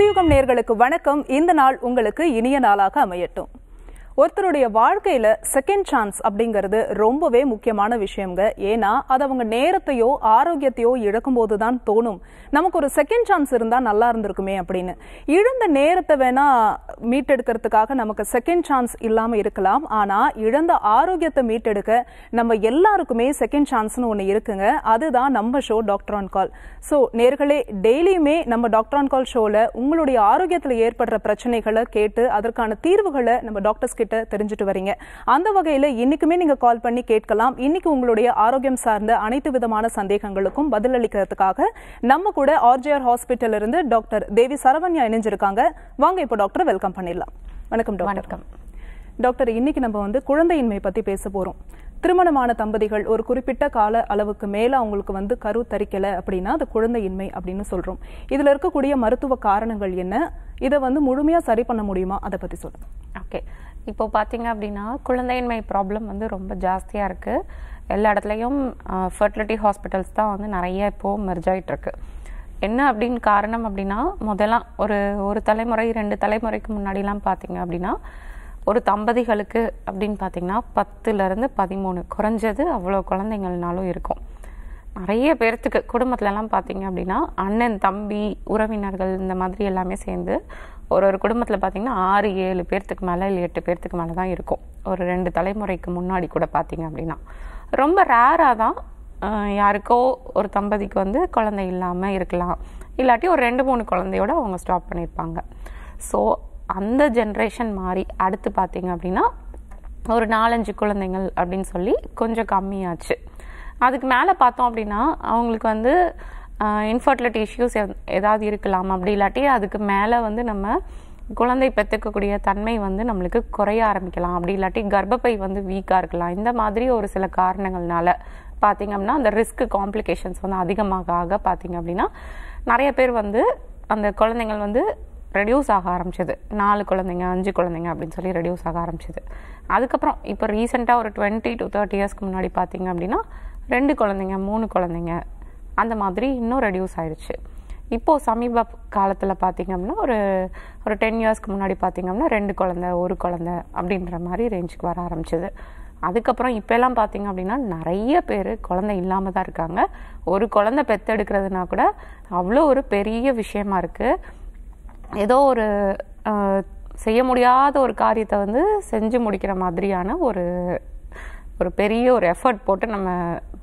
புதியுகம் நேர்களுக்கு வணக்கம். இந்த நாள் உங்களுக்கு இனிய நாளாக அமையட்டும். ஒருத்தருடைய வாழ்க்கையில செகண்ட் சான்ஸ் அப்படிங்கிறது ரொம்பவே முக்கியமான விஷயங்க ஏன்னா அது அவங்க நேரத்தையோ ஆரோக்கியத்தையோ இழக்கும் போதுதான் தோணும். நமக்கு ஒரு செகண்ட் சான்ஸ் இருந்தா நல்லா இருந்திருக்குமே அப்படின்னு. இழந்த நேரத்தை வேணா மீட்டெடுக்கிறதுக்காக நமக்கு செகண்ட் சான்ஸ் இல்லாம இருக்கலாம். ஆனா இழந்த ஆரோக்கியத்தை மீட்டெடுக்க நம்ம எல்லாருக்குமே செகண்ட் சான்ஸ்னு ஒண்ணு இருக்குங்க. அதுதான் நம்ம show doctor on call so நேர்களே டெய்லியுமே நம்ம டாக்டர் ஆன் கால் ஷோல உங்களுடைய ஆரோக்கியத்துல ஏற்படுற பிரச்சனைகளை கேட்டு அதற்கான தீர்வுகளை நம்ம டாக்டர்ஸ் கிட்ட தெரிஞ்சுட்டு வரீங்க. அந்த வகையில இன்னைக்குமே நீங்க கால் பண்ணி கேட்கலாம். இன்னைக்கு உங்களுடைய ஆரோக்கியம் சார்ந்த அனைத்து விதமான சந்தேகங்களுக்கும் பதிலளிக்கிறதுக்காக நம்ம கூட ஆர்ஜிஆர் ஹாஸ்பிட்டல் இருந்து டாக்டர் தேவி சரவண்யா இணைஞ்சிருக்காங்க. வாங்க இப்போ டாக்டர் வெல்கம் பண்ணிடலாம். வணக்கம் டாக்டர். வணக்கம். டாக்டர் இன்னைக்கு நம்ம வந்து குழந்தையின்மை பத்தி பேச போறோம். திருமணமான தம்பதிகள் ஒரு குறிப்பிட்ட கால அளவுக்கு மேல அவங்களுக்கு வந்து கரு தரிக்கல அப்படின்னா அது குழந்தையின்மை அப்படின்னு சொல்றோம். இதுல இருக்கக்கூடிய மருத்துவ காரணங்கள் என்ன? இதை வந்து முழுமையா சரி பண்ண முடியுமா? அதை பத்தி சொல்லுங்க. ஓகே. இப்போ பார்த்தீங்க அப்படின்னா குழந்தையின்மை ப்ராப்ளம் வந்து ரொம்ப ஜாஸ்தியாக இருக்குது எல்லா இடத்துலையும் ஃபர்டிலிட்டி ஹாஸ்பிட்டல்ஸ் தான் வந்து நிறைய இப்போது மெர்ஜாயிட்ருக்கு என்ன அப்படின்னு காரணம் அப்படின்னா முதலாம் ஒரு ஒரு தலைமுறை ரெண்டு தலைமுறைக்கு முன்னாடிலாம் பார்த்தீங்க அப்படின்னா ஒரு தம்பதிகளுக்கு அப்படின்னு பார்த்தீங்கன்னா பத்துலேருந்து பதிமூணு குறைஞ்சது அவ்வளோ குழந்தைங்கள்னாலும் இருக்கும். நிறைய பேர்த்துக்கு குடும்பத்துலலாம் பார்த்தீங்க அப்படின்னா அண்ணன் தம்பி உறவினர்கள் இந்த மாதிரி எல்லாமே சேர்ந்து ஒரு ஒரு குடும்பத்தில் பார்த்தீங்கன்னா ஆறு ஏழு பேர்த்துக்கு மேலே இல்லை எட்டு பேர்த்துக்கு மேலே தான் இருக்கும். ஒரு ரெண்டு தலைமுறைக்கு முன்னாடி கூட பார்த்தீங்க அப்படின்னா. ரொம்ப ரேராக தான் யாருக்கோ ஒரு தம்பதிக்கு வந்து குழந்தை இல்லாமல் இருக்கலாம். இல்லாட்டி ஒரு ரெண்டு மூணு குழந்தையோட அவங்க ஸ்டாப் பண்ணியிருப்பாங்க ஸோ அந்த ஜென்ரேஷன் மாறி அடுத்து பார்த்தீங்க அப்படின்னா ஒரு நாலஞ்சு குழந்தைங்கள் அப்படின்னு சொல்லி கொஞ்சம் கம்மியாச்சு. அதுக்கு மேலே பார்த்தோம் அப்படின்னா அவங்களுக்கு வந்து இன்ஃபர்டிலிட்டி இஷ்யூஸ் ஏதாவது இருக்கலாம் அப்படி இல்லாட்டி அதுக்கு மேலே வந்து நம்ம குழந்தை பெற்றுக்கக்கூடிய தன்மை வந்து நம்மளுக்கு குறைய ஆரம்பிக்கலாம். அப்படி இல்லாட்டி கர்ப்பப்பை வந்து வீக்காக இருக்கலாம். இந்த மாதிரி ஒரு சில காரணங்கள்னால பார்த்தீங்க அப்படின்னா அந்த ரிஸ்க் காம்ப்ளிகேஷன்ஸ் வந்து அதிகமாக ஆக பார்த்தீங்க அப்படின்னா நிறைய பேர் வந்து அந்த குழந்தைங்கள் வந்து ரெடியூஸ் ஆக ஆரம்பிச்சது. நாலு குழந்தைங்க அஞ்சு குழந்தைங்க அப்படின்னு சொல்லி ரெடியூஸ் ஆக ஆரம்பிச்சது. அதுக்கப்புறம் இப்போ ரீசெண்டாக ஒரு டுவெண்ட்டி டு தேர்ட்டி இயர்ஸ்க்கு முன்னாடி பார்த்தீங்க அப்படின்னா ரெண்டு குழந்தைங்க மூணு குழந்தைங்க அந்த மாதிரி இன்னும் ரெடியூஸ் ஆயிடுச்சு. இப்போது சமீப காலத்தில் பார்த்திங்க அப்படின்னா ஒரு ஒரு டென் இயர்ஸ்க்கு முன்னாடி பார்த்தீங்க அப்படின்னா ரெண்டு குழந்த ஒரு குழந்த அப்படின்ற மாதிரி ரேஞ்சுக்கு வர ஆரம்பிச்சது. அதுக்கப்புறம் இப்போல்லாம் பார்த்தீங்க அப்படின்னா நிறைய பேர் குழந்தை இல்லாமல் தான் இருக்காங்க. ஒரு குழந்தை பெற்றெடுக்கிறதுனா கூட அவ்வளோ ஒரு பெரிய விஷயமா இருக்குது ஏதோ ஒரு செய்ய முடியாத ஒரு காரியத்தை வந்து செஞ்சு முடிக்கிற மாதிரியான ஒரு ஒரு பெரிய ஒரு எஃபர்ட் போட்டு நம்ம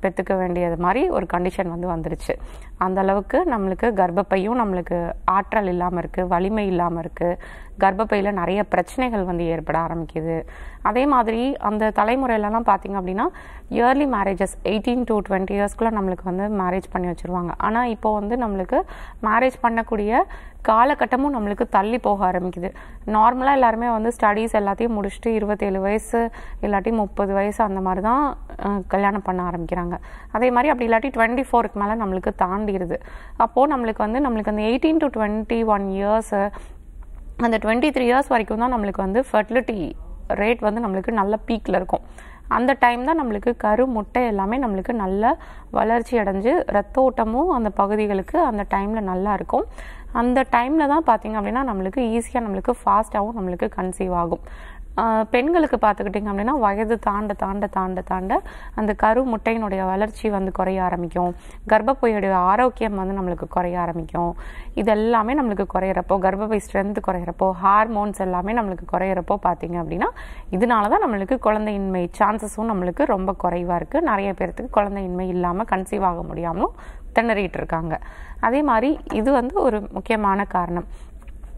பெற்றுக்க வேண்டியது மாதிரி ஒரு கண்டிஷன் வந்து வந்துருச்சு. அந்த அளவுக்கு நம்மளுக்கு கர்ப்பப்பையும் நம்மளுக்கு ஆற்றல் இல்லாமல் இருக்குது வலிமை இல்லாமல் இருக்குது கர்ப்பப்பையில் நிறைய பிரச்சனைகள் வந்து ஏற்பட ஆரம்பிக்குது. அதே மாதிரி அந்த தலைமுறையிலலாம் பார்த்தீங்க அப்படின்னா early marriages eighteen to twenty இயர்ஸ்க்குள்ளே நம்மளுக்கு வந்து மேரேஜ் பண்ணி வச்சுருவாங்க. ஆனால் இப்போ வந்து நம்மளுக்கு மேரேஜ் பண்ணக்கூடிய காலகட்டமும் நம்மளுக்கு தள்ளி போக ஆரம்பிக்குது. நார்மலாக எல்லாருமே வந்து ஸ்டடீஸ் எல்லாத்தையும் முடிச்சுட்டு இருபத்தேழு வயசு இல்லாட்டி முப்பது வயசு அந்த மாதிரி தான் கல்யாணம் பண்ண ஆரம்பிக்கிறாங்க. அதே மாதிரி அப்படி இல்லாட்டி டுவெண்ட்டி ஃபோருக்கு மேலே நம்மளுக்கு தாண்டிடுது அப்போது நம்மளுக்கு வந்து நம்மளுக்கு அந்த eighteen to twenty one years அந்த டுவெண்ட்டி த்ரீ இயர்ஸ் வரைக்கும் தான் நம்மளுக்கு வந்து ஃபர்டிலிட்டி ரேட் வந்து நம்மளுக்கு நல்ல பீக்கில் இருக்கும். அந்த டைம் தான் நம்மளுக்கு கரு முட்டை எல்லாமே நம்மளுக்கு நல்ல வளர்ச்சி அடைஞ்சு ரத்த ஓட்டமும் அந்த பகுதிகளுக்கு அந்த டைமில் நல்லா இருக்கும். அந்த டைமில் தான் பார்த்தீங்க அப்படின்னா நம்மளுக்கு ஈஸியாக நம்மளுக்கு ஃபாஸ்ட்டாகவும் நம்மளுக்கு கன்சீவ் ஆகும். பெண்களுக்கு பார்த்துக்கிட்டிங்க அப்படின்னா வயது தாண்ட தாண்ட தாண்ட தாண்ட அந்த கரு முட்டையினுடைய வளர்ச்சி வந்து குறைய ஆரம்பிக்கும். கர்ப்பப்பையுடைய ஆரோக்கியம் வந்து நம்மளுக்கு குறைய ஆரம்பிக்கும். இது எல்லாமே நம்மளுக்கு குறையிறப்போ கர்ப்பப்பை ஸ்ட்ரென்த் குறையிறப்போ ஹார்மோன்ஸ் எல்லாமே நம்மளுக்கு குறையிறப்போ பார்த்தீங்க அப்படின்னா இதனால தான் நம்மளுக்கு குழந்தையின்மை சான்சஸும் நம்மளுக்கு ரொம்ப குறைவாக இருக்குது நிறைய பேர்த்துக்கு குழந்தையின்மை இல்லாமல் கன்சீவ் ஆக முடியாமலும் திணறிட்டு இருக்காங்க. அதே மாதிரி இது வந்து ஒரு முக்கியமான காரணம்.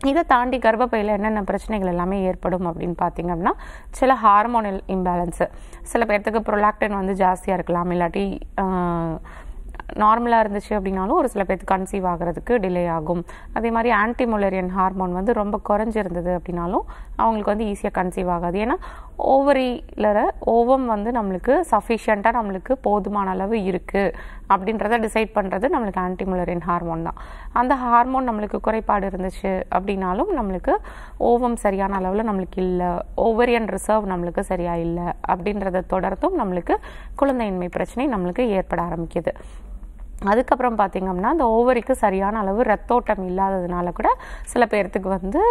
இதை தாண்டி கர்ப்பப்பையில் என்னென்ன பிரச்சனைகள் எல்லாமே ஏற்படும் அப்படின்னு பார்த்தீங்க அப்படின்னா சில ஹார்மோனல் இம்பேலன்ஸு சில பேர்த்துக்கு ப்ரொலாக்டின் வந்து ஜாஸ்தியாக இருக்கலாம் இல்லாட்டி நார்மலாக இருந்துச்சு அப்படின்னாலும் ஒரு சில பேர்த்துக்கு கன்சீவ் ஆகிறதுக்கு டிலே ஆகும். அதே மாதிரி ஆன்டிமுலரியன் ஹார்மோன் வந்து ரொம்ப குறைஞ்சிருந்தது அப்படின்னாலும் அவங்களுக்கு வந்து ஈஸியாக கன்சீவ் ஆகாது. ஏன்னா ஓவரியில் ஓவம் வந்து நம்மளுக்கு சஃபிஷியண்ட்டாக நம்மளுக்கு போதுமான அளவு இருக்குது அப்படின்றத டிசைட் பண்ணுறது நம்மளுக்கு ஆன்டிமுலரின் ஹார்மோன் தான். அந்த ஹார்மோன் நம்மளுக்கு குறைபாடு இருந்துச்சு அப்படின்னாலும் நம்மளுக்கு ஓவம் சரியான அளவில் நம்மளுக்கு இல்லை ஓவரியன் ரிசர்வ் நம்மளுக்கு சரியாக இல்லை அப்படின்றத தொடர்ந்தும் நம்மளுக்கு குழந்தையின்மை பிரச்சனை நம்மளுக்கு ஏற்பட ஆரம்பிக்குது. அதுக்கப்புறம் பார்த்தீங்கன்னா அந்த ஓவரிக்கு சரியான அளவு ரத்தோட்டம் இல்லாததுனால கூட சில பேர்த்துக்கு வந்து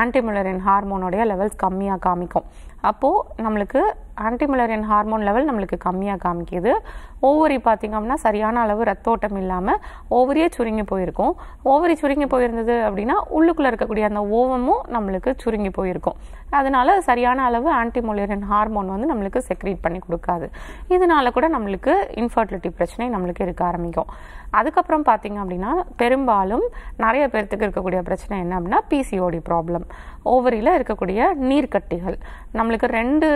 ஆன்டிமுலரின் ஹார்மோனுடைய லெவல்ஸ் கம்மியாக காமிக்கும். அப்போது நம்மளுக்கு ஆன்டிமலரியன் ஹார்மோன் லெவல் நம்மளுக்கு கம்மியாக காமிக்குது. ஓவரி பார்த்திங்க அப்படின்னா சரியான அளவு ரத்தோட்டம் இல்லாமல் ஓவரியே சுருங்கி போயிருக்கும். ஓவரி சுருங்கி போயிருந்தது அப்படின்னா உள்ளுக்குள்ளே இருக்கக்கூடிய அந்த ஓவமும் நம்மளுக்கு சுருங்கி போயிருக்கும். அதனால சரியான அளவு ஆன்டிமுலரின் ஹார்மோன் வந்து நம்மளுக்கு செக்ரீட் பண்ணி கொடுக்காது. இதனால கூட நம்மளுக்கு இன்ஃபர்டிலிட்டி பிரச்சனை நம்மளுக்கு இருக்க ஆரம்பிக்கும். அதுக்கப்புறம் பார்த்தீங்க அப்படின்னா பெரும்பாலும் நிறைய பேர்த்துக்கு இருக்கக்கூடிய பிரச்சனை என்ன அப்படின்னா பிசிஓடி ப்ராப்ளம் ஓவரியில் இருக்கக்கூடிய நீர்க்கட்டிகள். நம்மளுக்கு ரெண்டு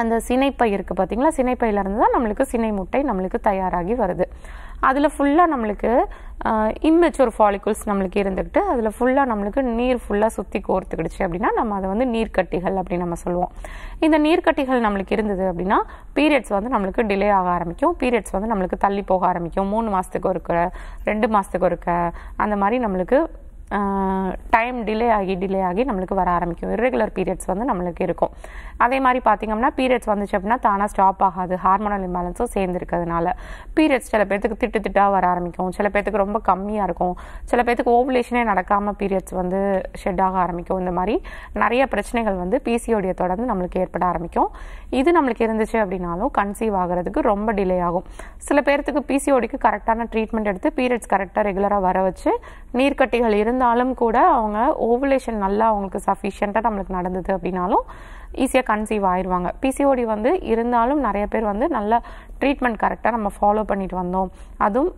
அந்த சினைப்பை இருக்குது பார்த்தீங்களா? சினைப்பையிலேருந்து தான் நம்மளுக்கு சினை முட்டை நம்மளுக்கு தயாராகி வருது. அதில் ஃபுல்லாக நம்மளுக்கு இம்மெச்சூர் ஃபாலிகுல்ஸ் நம்மளுக்கு இருந்துக்கிட்டு அதில் ஃபுல்லாக நம்மளுக்கு நீர் ஃபுல்லாக சுற்றி கோர்த்துக்கிடுச்சு அப்படின்னா நம்ம அதை வந்து நீர்க்கட்டிகள் அப்படின்னு நம்ம சொல்லுவோம். இந்த நீர்க்கட்டிகள் நம்மளுக்கு இருந்தது அப்படின்னா பீரியட்ஸ் வந்து நம்மளுக்கு டிலே ஆக ஆரம்பிக்கும். பீரியட்ஸ் வந்து நம்மளுக்கு தள்ளி போக ஆரம்பிக்கும். மூணு மாதத்துக்கு ஒருக்க ரெண்டு மாதத்துக்கு ஒருக்க அந்த மாதிரி நம்மளுக்கு டைம் டிலே ஆகி டிலே ஆகி நம்மளுக்கு வர ஆரம்பிக்கும். இரெகுலர் பீரியட்ஸ் வந்து நம்மளுக்கு இருக்கும். அதே மாதிரி பார்த்தீங்கன்னா பீரியட்ஸ் வந்துச்சு அப்படின்னா தானாக ஸ்டாப் ஆகாது. ஹார்மோனல் இம்பேலன்ஸும் சேர்ந்து இருக்கிறதுனால பீரியட்ஸ் சில பேர்த்துக்கு திட்டு திட்டாக வர ஆரம்பிக்கும். சில பேர்த்துக்கு ரொம்ப கம்மியாக இருக்கும். சில பேர்த்துக்கு ஓவுலேஷனே நடக்காமல் பீரியட்ஸ் வந்து ஷெட் ஆக ஆரம்பிக்கும். இந்த மாதிரி நிறைய பிரச்சனைகள் வந்து பிசிஓடியை தொடர்ந்து நம்மளுக்கு ஏற்பட ஆரம்பிக்கும். இது நம்மளுக்கு இருந்துச்சு அப்படின்னாலும் கன்சீவ் ஆகிறதுக்கு ரொம்ப டிலே ஆகும். சில பேர்த்துக்கு பிசிஓடிக்கு கரெக்டான ட்ரீட்மெண்ட் எடுத்து பீரியட்ஸ் கரெக்டாக ரெகுலராக வர வச்சு நீர்க்கட்டிகள் இருந்தாலும் கூட அவங்க ஓவுலேஷன் நல்லா அவங்களுக்கு சஃபிஷியண்ட்டாக நம்மளுக்கு நடந்தது அப்படின்னாலும் ஈஸியாக கன்சீவ் ஆயிடுவாங்க பிசிஓடி வந்து இருந்தாலும் நிறைய பேர் வந்து நல்ல ட்ரீட்மெண்ட் கரெக்டாக நம்ம ஃபாலோ பண்ணிட்டு வந்தோம். அதுவும்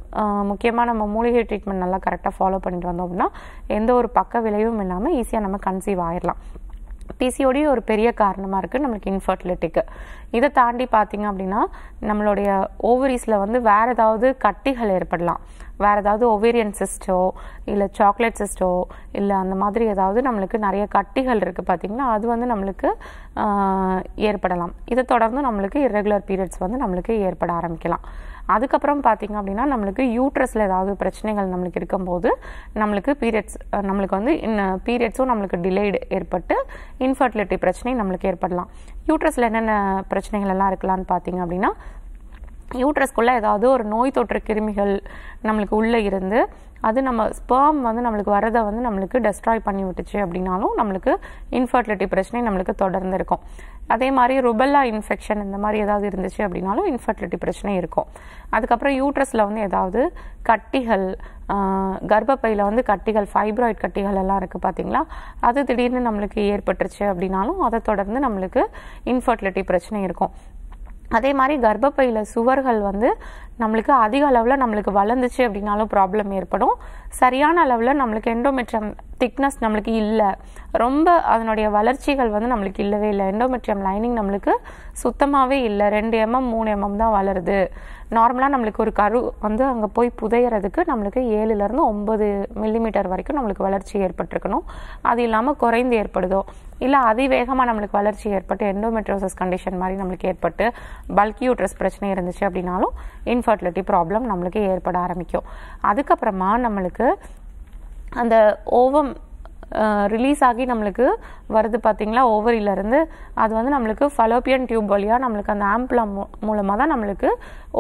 முக்கியமாக நம்ம மூலிகை ட்ரீட்மெண்ட் நல்லா கரெக்டாக ஃபாலோ பண்ணிட்டு வந்தோம் அப்படின்னா எந்த ஒரு பக்க விளைவும் இல்லாமல் ஈஸியாக நம்ம கன்சீவ் ஆயிடலாம் பிசிஓடி ஒரு பெரிய காரணமாக இருக்குது நம்மளுக்கு இன்ஃபர்டிலிட்டிக்கு இதை தாண்டி பார்த்தீங்க அப்படின்னா நம்மளுடைய ஓவரிஸில் வந்து வேறு ஏதாவது கட்டிகள் ஏற்படலாம். வேறு ஏதாவது ஒவேரியன் சிஸ்டோ இல்லை சாக்லேட் சிஸ்டோ இல்லை அந்த மாதிரி ஏதாவது நம்மளுக்கு நிறைய கட்டிகள் இருக்குது பார்த்தீங்கன்னா அது வந்து நம்மளுக்கு ஏற்படலாம். இதை தொடர்ந்து நம்மளுக்கு இரெகுலர் பீரியட்ஸ் வந்து நம்மளுக்கு ஏற்பட ஆரம்பிக்கலாம். அதுக்கப்புறம் பார்த்தீங்க அப்படின்னா நம்மளுக்கு யூட்ரஸில் ஏதாவது பிரச்சனைகள் நம்மளுக்கு இருக்கும்போது நம்மளுக்கு பீரியட்ஸ் நம்மளுக்கு வந்து பீரியட்ஸும் நம்மளுக்கு டிலேடு ஏற்பட்டு இன்ஃபர்டிலிட்டி பிரச்சனை நம்மளுக்கு ஏற்படலாம். யூட்ரஸில் என்னென்ன பிரச்சனைகள் எல்லாம் இருக்கலாம்னு பார்த்தீங்க அப்படின்னா யூட்ரஸ்குள்ளே ஏதாவது ஒரு நோய் தொற்று கிருமிகள் நம்மளுக்கு உள்ளே இருந்து அது நம்ம ஸ்பேம் வந்து நம்மளுக்கு வரதை வந்து நம்மளுக்கு டெஸ்ட்ராய் பண்ணி விட்டுச்சு அப்படின்னாலும் நம்மளுக்கு இன்ஃபர்டிலிட்டி பிரச்சனை நம்மளுக்கு தொடர்ந்து இருக்கும். அதே மாதிரி ருபெல்லா இன்ஃபெக்ஷன் இந்த மாதிரி ஏதாவது இருந்துச்சு அப்படின்னாலும் இன்ஃபர்டிலிட்டி பிரச்சனை இருக்கும். அதுக்கப்புறம் யூட்ரஸில் வந்து ஏதாவது கட்டிகள் கர்ப்பப்பையில் வந்து கட்டிகள் ஃபைப்ராய்ட் கட்டிகள் எல்லாம் இருக்குது பார்த்தீங்களா அது திடீர்னு நம்மளுக்கு ஏற்பட்டுருச்சு அப்படின்னாலும் அதை தொடர்ந்து நம்மளுக்கு இன்ஃபர்டிலிட்டி பிரச்சனை இருக்கும். அதே மாதிரி கர்ப்பப்பையில் சுவர்கள் வந்து நம்மளுக்கு அதிக அளவில் நம்மளுக்கு வளர்ந்துச்சு அப்படின்னாலும் ப்ராப்ளம் ஏற்படும். சரியான அளவில் நம்மளுக்கு எண்டோமெட்ரியம் திக்னஸ் நம்மளுக்கு இல்லை. ரொம்ப அதனுடைய வளர்ச்சிகள் வந்து நம்மளுக்கு இல்லவே இல்லை. எண்டோமெட்ரியம் லைனிங் நம்மளுக்கு சுத்தமாகவே இல்லை. ரெண்டு எம்எம் மூணு எம்எம் தான் வளருது. நார்மலாக நம்மளுக்கு ஒரு கரு வந்து அங்கே போய் புதையிறதுக்கு நம்மளுக்கு ஏழுலேருந்து ஒம்பது மில்லிமீட்டர் வரைக்கும் நம்மளுக்கு வளர்ச்சி ஏற்பட்டிருக்கணும். அது இல்லாமல் குறைந்து ஏற்படுதோ? இல்லை அதிவேகமாக நம்மளுக்கு வளர்ச்சி ஏற்பட்டு எண்டோமெட்ரோசஸ் கண்டிஷன் மாதிரி நம்மளுக்கு ஏற்பட்டு பல்கி யூட்ரஸ் பிரச்சனை இருந்துச்சு அப்படின்னாலும் இன்ஃபர்டிலிட்டி ப்ராப்ளம் நம்மளுக்கு ஏற்பட ஆரம்பிக்கும். அதுக்கப்புறமா நம்மளுக்கு அந்த ஓவம் ரிலீஸ் ஆகி நம்மளுக்கு வருது பார்த்தீங்களா ஓவரியிலேருந்து அது வந்து நம்மளுக்கு ஃபலோப்பியன் டியூப் வழியாக நம்மளுக்கு அந்த ஆம்பிளா மூலமாக தான் நம்மளுக்கு